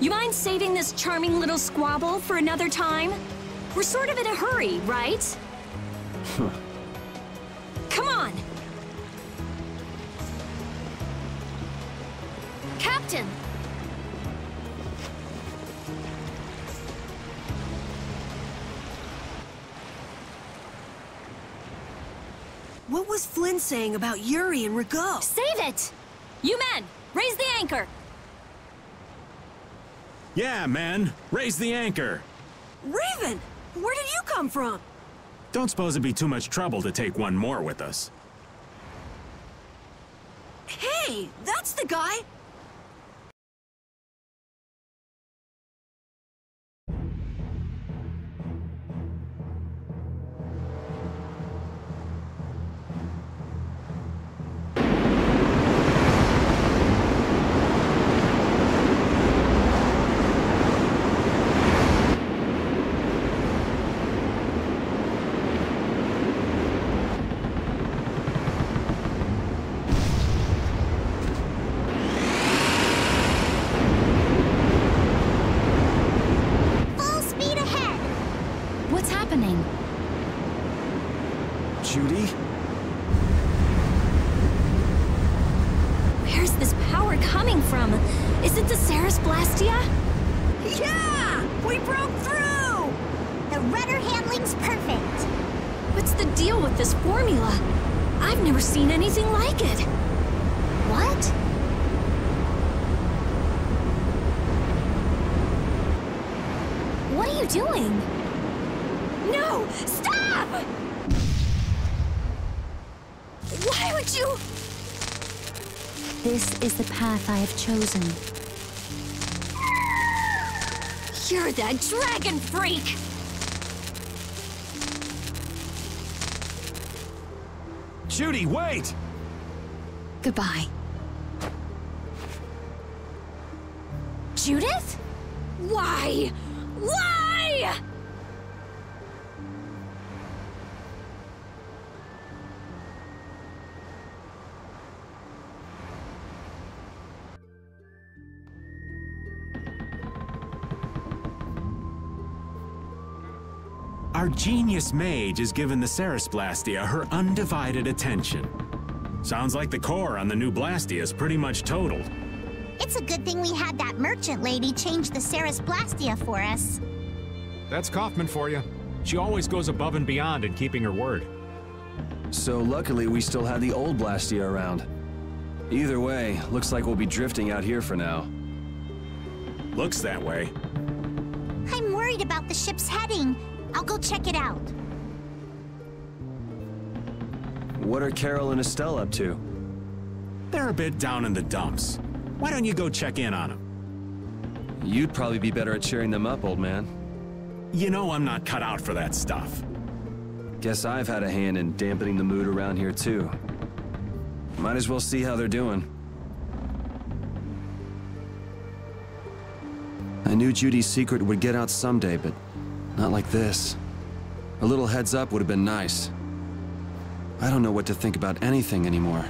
You mind saving this charming little squabble for another time? We're sort of in a hurry, right? <laughs> Come on! Captain! What was Flynn saying about Yuri and Rago? Save it! You men, raise the anchor! Yeah, man. Raise the anchor. Raven! Where did you come from? Don't suppose it'd be too much trouble to take one more with us. Hey, that's the guy! Path I have chosen. You're that dragon freak! Judy, wait! Goodbye. Genius mage has given the Ceres Blastia her undivided attention. Sounds like the core on the new Blastia is pretty much totaled. It's a good thing we had that merchant lady change the Ceres Blastia for us. That's Kaufman for you. She always goes above and beyond in keeping her word. So luckily we still have the old Blastia around. Either way, looks like we'll be drifting out here for now. Looks that way. I'm worried about the ship's heading. I'll go check it out. What are Karol and Estelle up to? They're a bit down in the dumps. Why don't you go check in on them? You'd probably be better at cheering them up, old man. You know I'm not cut out for that stuff. Guess I've had a hand in dampening the mood around here, too. Might as well see how they're doing. I knew Judy's secret would get out someday, but not like this. A little heads up would have been nice. I don't know what to think about anything anymore.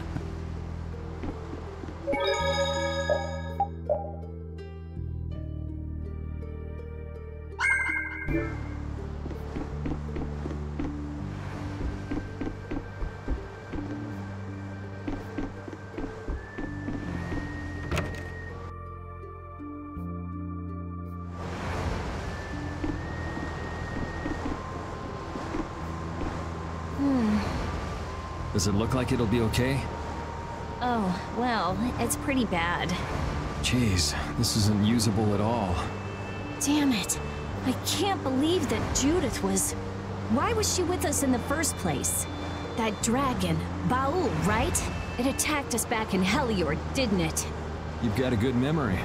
Does it look like it'll be okay? Oh, well, it's pretty bad. Jeez, this isn't usable at all. Damn it. I can't believe that Judith was... Why was she with us in the first place? That dragon, Ba'ul, right? It attacked us back in Heliord, didn't it? You've got a good memory.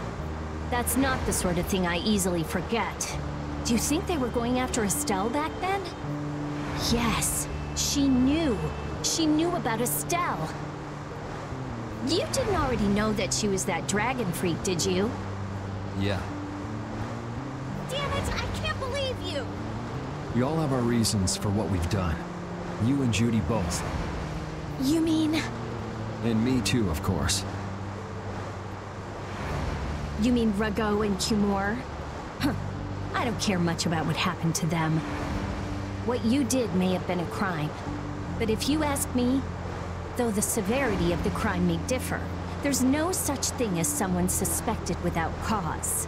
That's not the sort of thing I easily forget. Do you think they were going after Estelle back then? Yes, she knew. She knew about Estelle. You didn't already know that she was that dragon freak, did you? Yeah. Damn it, I can't believe you! We all have our reasons for what we've done. You and Judy both. You mean... And me too, of course. You mean Rago and Cumore? Huh. I don't care much about what happened to them. What you did may have been a crime. But if you ask me, though the severity of the crime may differ, there's no such thing as someone suspected without cause.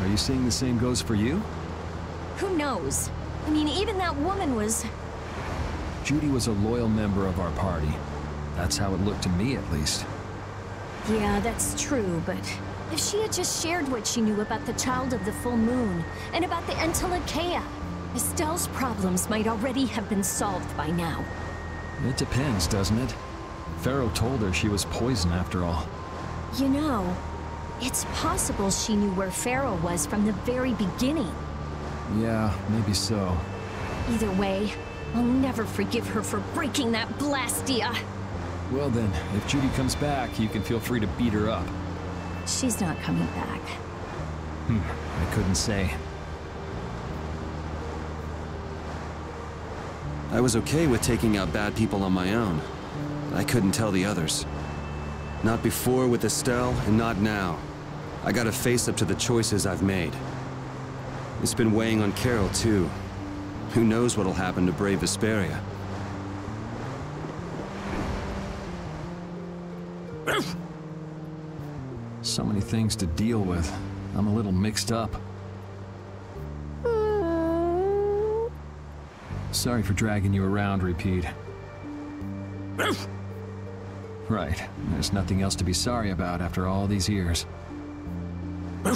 Are you saying the same goes for you? Who knows? I mean, even that woman was... Judy was a loyal member of our party. That's how it looked to me, at least. Yeah, that's true, but if she had just shared what she knew about the Child of the Full Moon, and about the Entelexeia, Estelle's problems might already have been solved by now. It depends, doesn't it? Phaeroh told her she was poison after all. You know, it's possible she knew where Phaeroh was from the very beginning. Yeah, maybe so. Either way, I'll never forgive her for breaking that Blastia. Well then, if Judy comes back, you can feel free to beat her up. She's not coming back. Hmm, I couldn't say. I was okay with taking out bad people on my own. I couldn't tell the others. Not before with Estelle, and not now. I gotta face up to the choices I've made. It's been weighing on Karol, too. Who knows what'll happen to brave Vesperia? <coughs> So many things to deal with. I'm a little mixed up. Sorry for dragging you around, Repede. Right. There's nothing else to be sorry about after all these years. <laughs>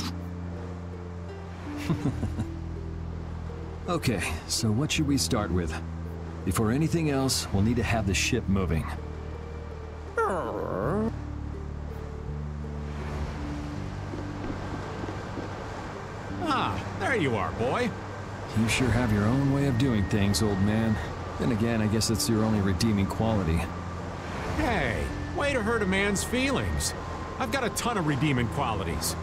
okay, so what should we start with? Before anything else, we'll need to have the ship moving. Ah, there you are, boy. You sure have your own way of doing things, old man. Then again, I guess it's your only redeeming quality. Hey, way to hurt a man's feelings. I've got a ton of redeeming qualities.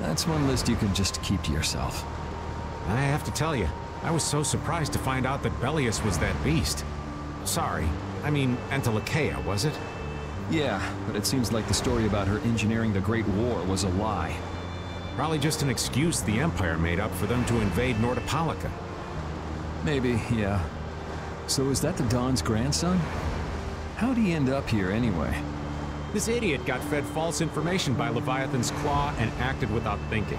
That's one list you can just keep to yourself. I have to tell you, I was so surprised to find out that Belius was that beast. Sorry, I mean Entelexeia, was it? Yeah, but it seems like the story about her engineering the Great War was a lie. Probably just an excuse the Empire made up for them to invade Nordopolica. Maybe, yeah. So is that the Don's grandson? How'd he end up here anyway? This idiot got fed false information by Leviathan's Claw and acted without thinking.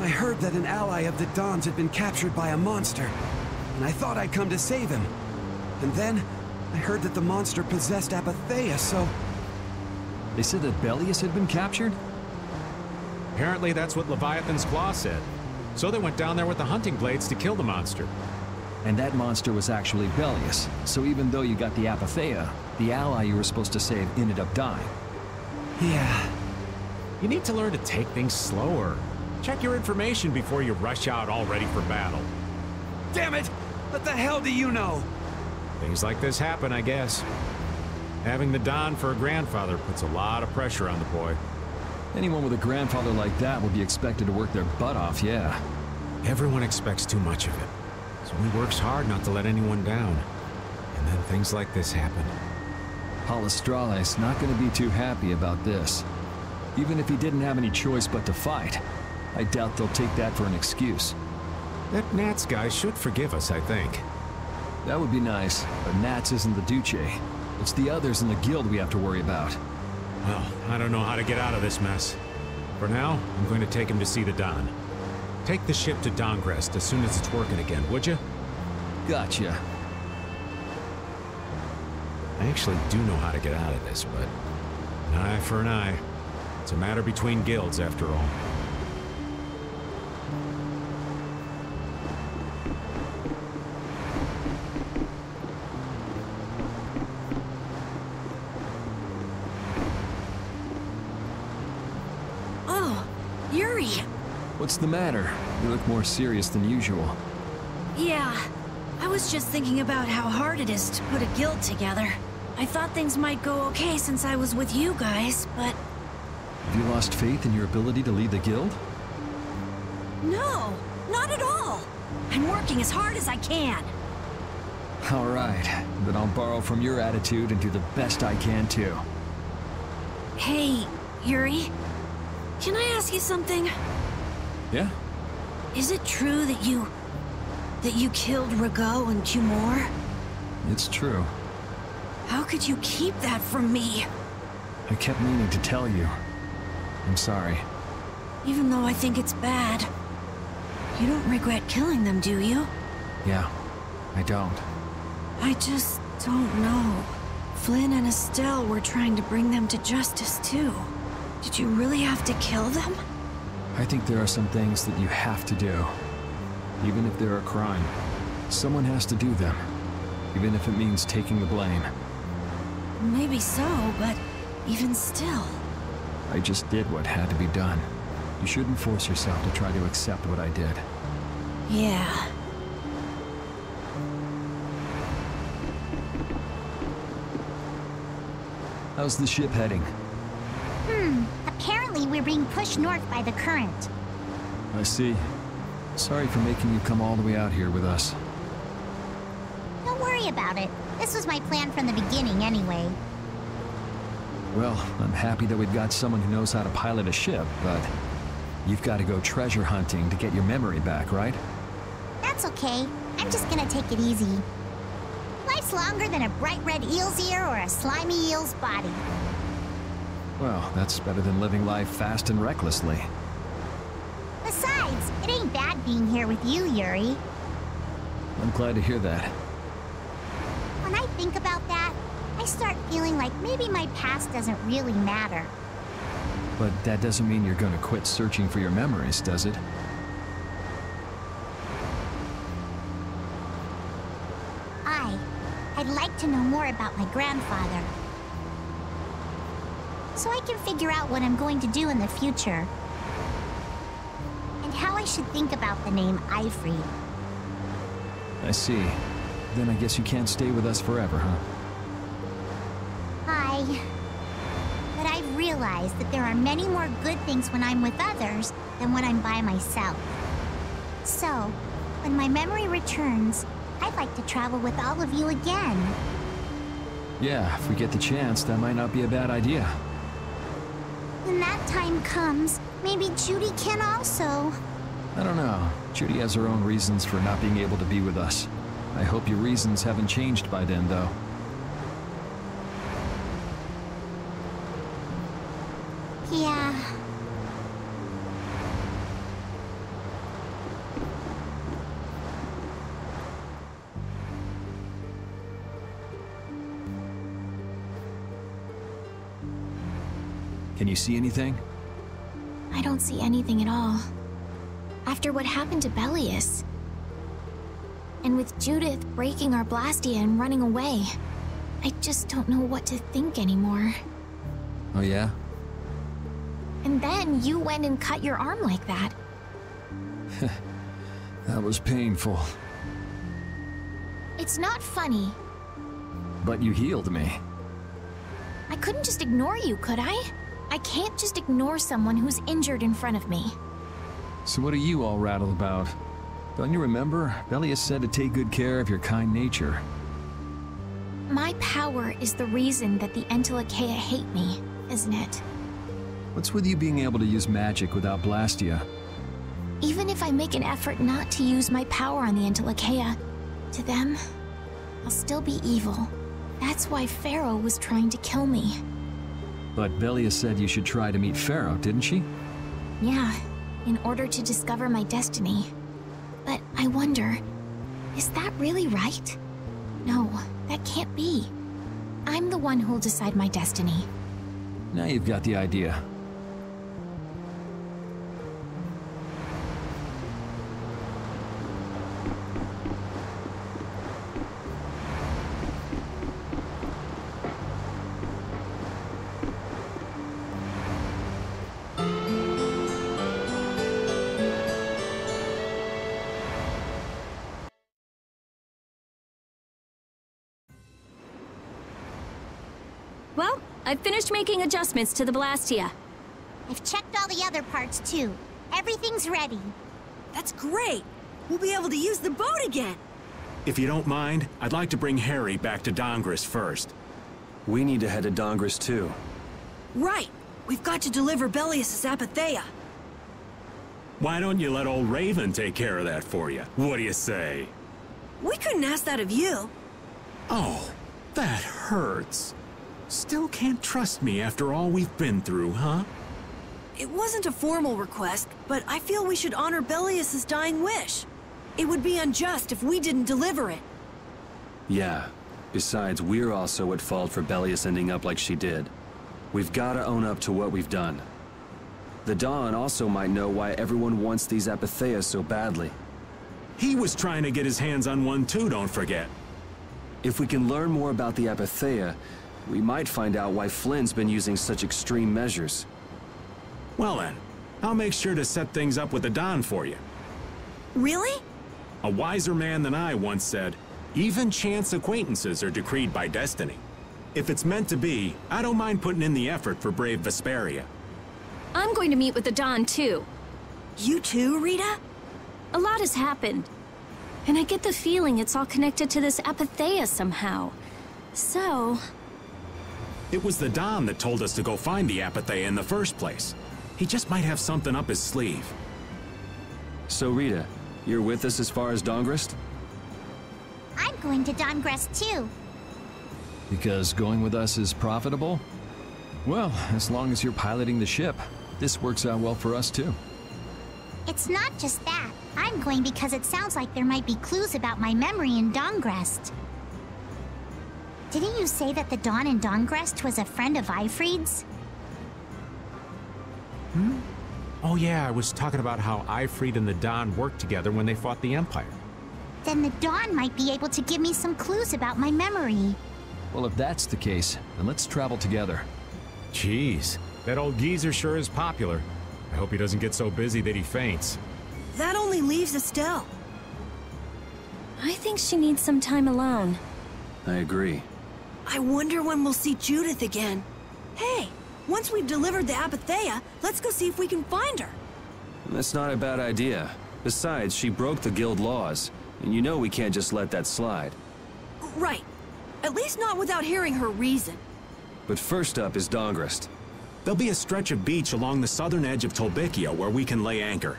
I heard that an ally of the Dons had been captured by a monster, and I thought I'd come to save him. And then, I heard that the monster possessed Apatheia, so... They said that Belius had been captured? Apparently that's what Leviathan's Claw said. So they went down there with the hunting blades to kill the monster. And that monster was actually Belius, so even though you got the Apatheia, the ally you were supposed to save ended up dying. Yeah. You need to learn to take things slower. Check your information before you rush out all ready for battle. Damn it! What the hell do you know? Things like this happen, I guess. Having the Don for a grandfather puts a lot of pressure on the boy. Anyone with a grandfather like that will be expected to work their butt off, yeah. Everyone expects too much of him. So he works hard not to let anyone down. And then things like this happen. Palestralle's not going to be too happy about this. Even if he didn't have any choice but to fight, I doubt they'll take that for an excuse. That Nats guy should forgive us, I think. That would be nice, but Nats isn't the Duce. It's the others in the guild we have to worry about. Well, I don't know how to get out of this mess. For now, I'm going to take him to see the Don. Take the ship to Dahngrest as soon as it's working again, would you? Gotcha. I actually do know how to get out of this, but an eye for an eye. It's a matter between guilds, after all. You look more serious than usual. Yeah, I was just thinking about how hard it is to put a guild together. I thought things might go okay since I was with you guys, but Have you lost faith in your ability to lead the guild? no, not at all. I'm working as hard as I can. All right, then I'll borrow from your attitude and do the best I can too. Hey, Yuri, can I ask you something? Yeah? Is it true that you... that you killed Rago and Cumore? It's true. How could you keep that from me? I kept meaning to tell you. I'm sorry. Even though I think it's bad. You don't regret killing them, do you? Yeah, I don't. I just don't know. Flynn and Estelle were trying to bring them to justice, too. Did you really have to kill them? I think there are some things that you have to do. Even if they're a crime. Someone has to do them. Even if it means taking the blame. Maybe so, but even still. I just did what had to be done. You shouldn't force yourself to try to accept what I did. Yeah. How's the ship heading? Hmm, apparently we're being pushed north by the current. I see. Sorry for making you come all the way out here with us. Don't worry about it. This was my plan from the beginning anyway. Well, I'm happy that we've got someone who knows how to pilot a ship, but you've got to go treasure hunting to get your memory back, right? That's okay. I'm just gonna take it easy. Life's longer than a bright red eel's ear or a slimy eel's body. Well, that's better than living life fast and recklessly. Besides, it ain't bad being here with you, Yuri. I'm glad to hear that. When I think about that, I start feeling like maybe my past doesn't really matter. But that doesn't mean you're gonna quit searching for your memories, does it? I, I'd like to know more about my grandfather. So I can figure out what I'm going to do in the future. And how I should think about the name Aifread. I see. Then I guess you can't stay with us forever, huh? I... But I've realized that there are many more good things when I'm with others than when I'm by myself. So, when my memory returns, I'd like to travel with all of you again. Yeah, if we get the chance, that might not be a bad idea. When that time comes, maybe Judy can also. I don't know. Judy has her own reasons for not being able to be with us. I hope your reasons haven't changed by then, though. You see anything? I don't see anything at all. After what happened to Belius. And with Judith breaking our Blastia and running away, I just don't know what to think anymore. Oh yeah? And then you went and cut your arm like that. <laughs> That was painful. It's not funny. But you healed me. I couldn't just ignore you, could I? I can't just ignore someone who's injured in front of me. So what are you all rattled about? Don't you remember? Belius said to take good care of your kind nature. My power is the reason that the Entelexeia hate me, isn't it? What's with you being able to use magic without Blastia? Even if I make an effort not to use my power on the Entelexeia, to them, I'll still be evil. That's why Phaeroh was trying to kill me. But Belia said you should try to meet Phaeroh, didn't she? Yeah, in order to discover my destiny. But I wonder, is that really right? No, that can't be. I'm the one who'll decide my destiny. Now you've got the idea. I've finished making adjustments to the Blastia. I've checked all the other parts too. Everything's ready. That's great. We'll be able to use the boat again. If you don't mind, I'd like to bring Harry back to Dahngrest first. We need to head to Dahngrest too. Right. We've got to deliver Belius' Apatheia. Why don't you let old Raven take care of that for you? What do you say? We couldn't ask that of you. Oh, that hurts. Still can't trust me after all we've been through, huh? It wasn't a formal request, but I feel we should honor Belius' dying wish. It would be unjust if we didn't deliver it. Yeah. Besides, we're also at fault for Belius ending up like she did. We've gotta own up to what we've done. The Don also might know why everyone wants these Apatheias so badly. He was trying to get his hands on one too, don't forget. If we can learn more about the Apatheia, we might find out why Flynn's been using such extreme measures. Well then, I'll make sure to set things up with the Don for you. Really? A wiser man than I once said, even chance acquaintances are decreed by destiny. If it's meant to be, I don't mind putting in the effort for brave Vesperia. I'm going to meet with the Don, too. You too, Rita? A lot has happened. And I get the feeling it's all connected to this Apatheia somehow. So... It was the Don that told us to go find the Apatheia in the first place. He just might have something up his sleeve. So Rita, you're with us as far as Dahngrest? I'm going to Dahngrest too. Because going with us is profitable? Well, as long as you're piloting the ship, this works out well for us too. It's not just that. I'm going because it sounds like there might be clues about my memory in Dahngrest. Didn't you say that the Don in Dahngrest was a friend of Aifread's? Hmm? Oh yeah, I was talking about how Ifrid and the Don worked together when they fought the Empire. Then the Don might be able to give me some clues about my memory. Well, if that's the case, then let's travel together. Jeez, that old geezer sure is popular. I hope he doesn't get so busy that he faints. That only leaves Estelle. I think she needs some time alone. I agree. I wonder when we'll see Judith again. Hey, once we've delivered the Apatheia, let's go see if we can find her. That's not a bad idea. Besides, she broke the guild laws, and you know we can't just let that slide. Right. At least not without hearing her reason. But first up is Dahngrest. There'll be a stretch of beach along the southern edge of Tolbikia where we can lay anchor.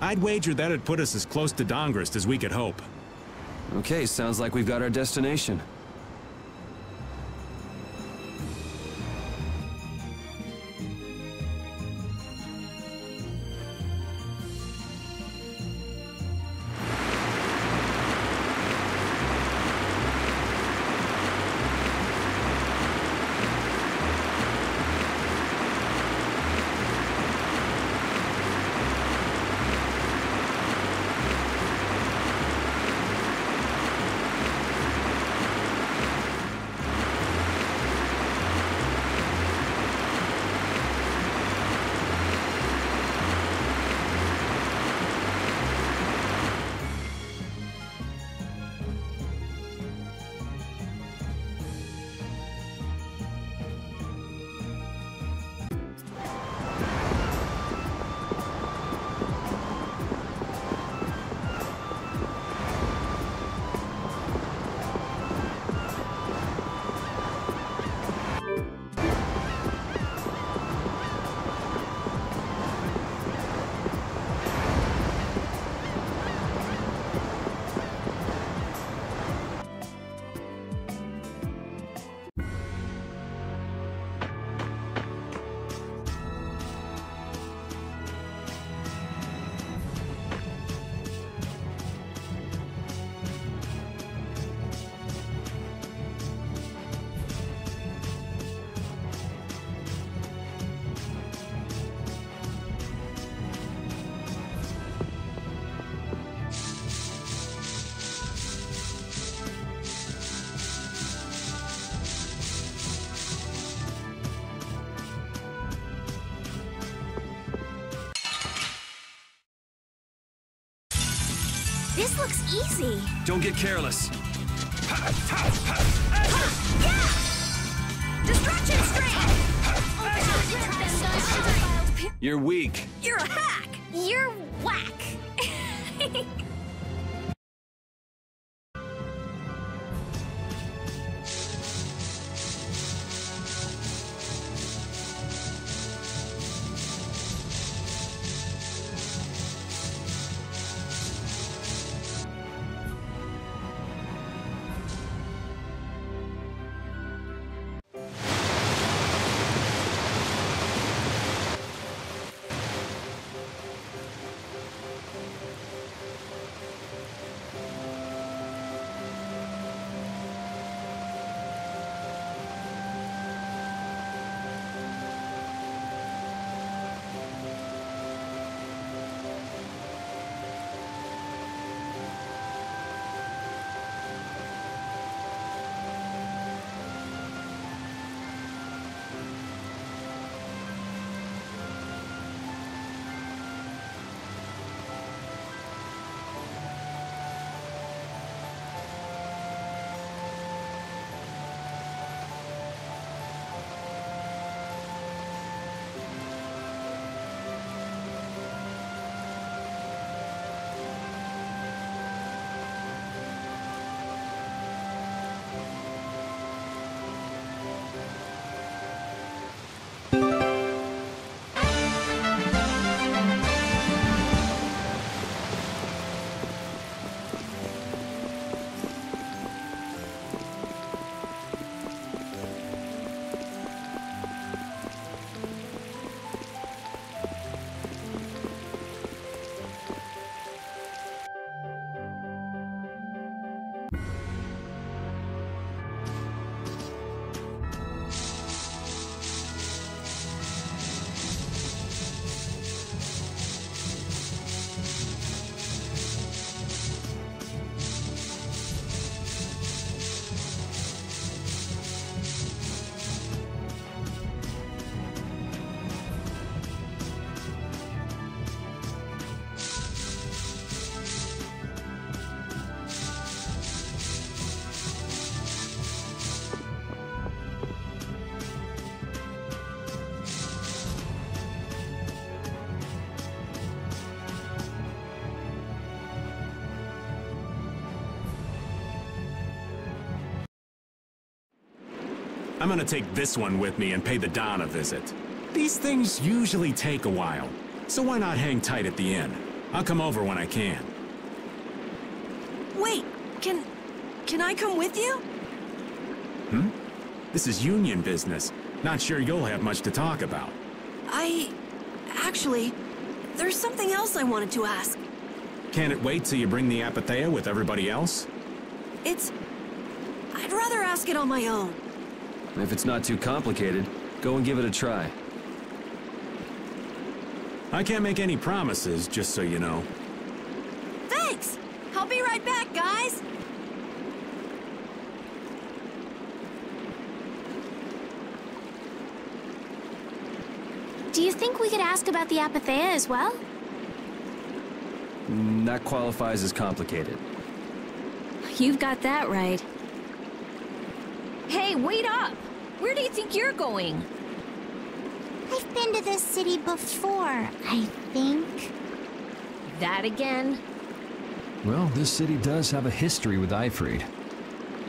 I'd wager that'd put us as close to Dahngrest as we could hope. Okay, sounds like we've got our destination. This looks easy. Don't get careless. Destruction strand! Oh, You're weak. You're a hack! You're whack! <laughs> I'm gonna take this one with me and pay the Don a visit. These things usually take a while, so why not hang tight at the inn? I'll come over when I can. Wait, can... can I come with you? Hmm? This is union business. Not sure you'll have much to talk about. I... actually, there's something else I wanted to ask. Can't it wait till you bring the Apatheia with everybody else? It's... I'd rather ask it on my own. If it's not too complicated, go and give it a try. I can't make any promises, just so you know. Thanks! I'll be right back, guys! Do you think we could ask about the Apatheia as well? Mm, That qualifies as complicated. You've got that right. Hey, wait up! Where do you think you're going? I've been to this city before, I think. That again? Well, this city does have a history with Aifread.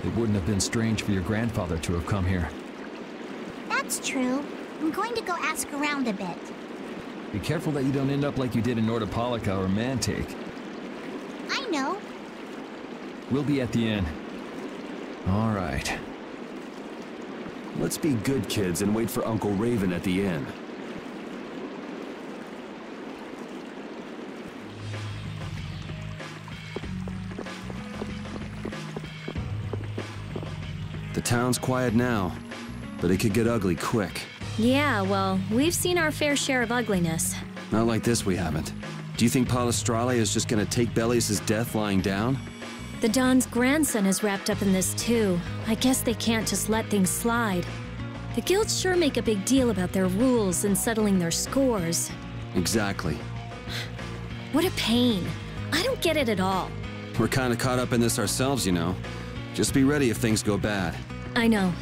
It wouldn't have been strange for your grandfather to have come here. That's true. I'm going to go ask around a bit. Be careful that you don't end up like you did in Nordopolica or Mantaic. I know. We'll be at the inn. All right. Let's be good kids and wait for Uncle Raven at the inn. The town's quiet now, but it could get ugly quick. Yeah, well, we've seen our fair share of ugliness. Not like this we haven't. Do you think Palestralle is just gonna take Belius's death lying down? The Don's grandson is wrapped up in this too. I guess they can't just let things slide. The guilds sure make a big deal about their rules and settling their scores. Exactly. What a pain. I don't get it at all. We're kinda caught up in this ourselves, you know. Just be ready if things go bad. I know.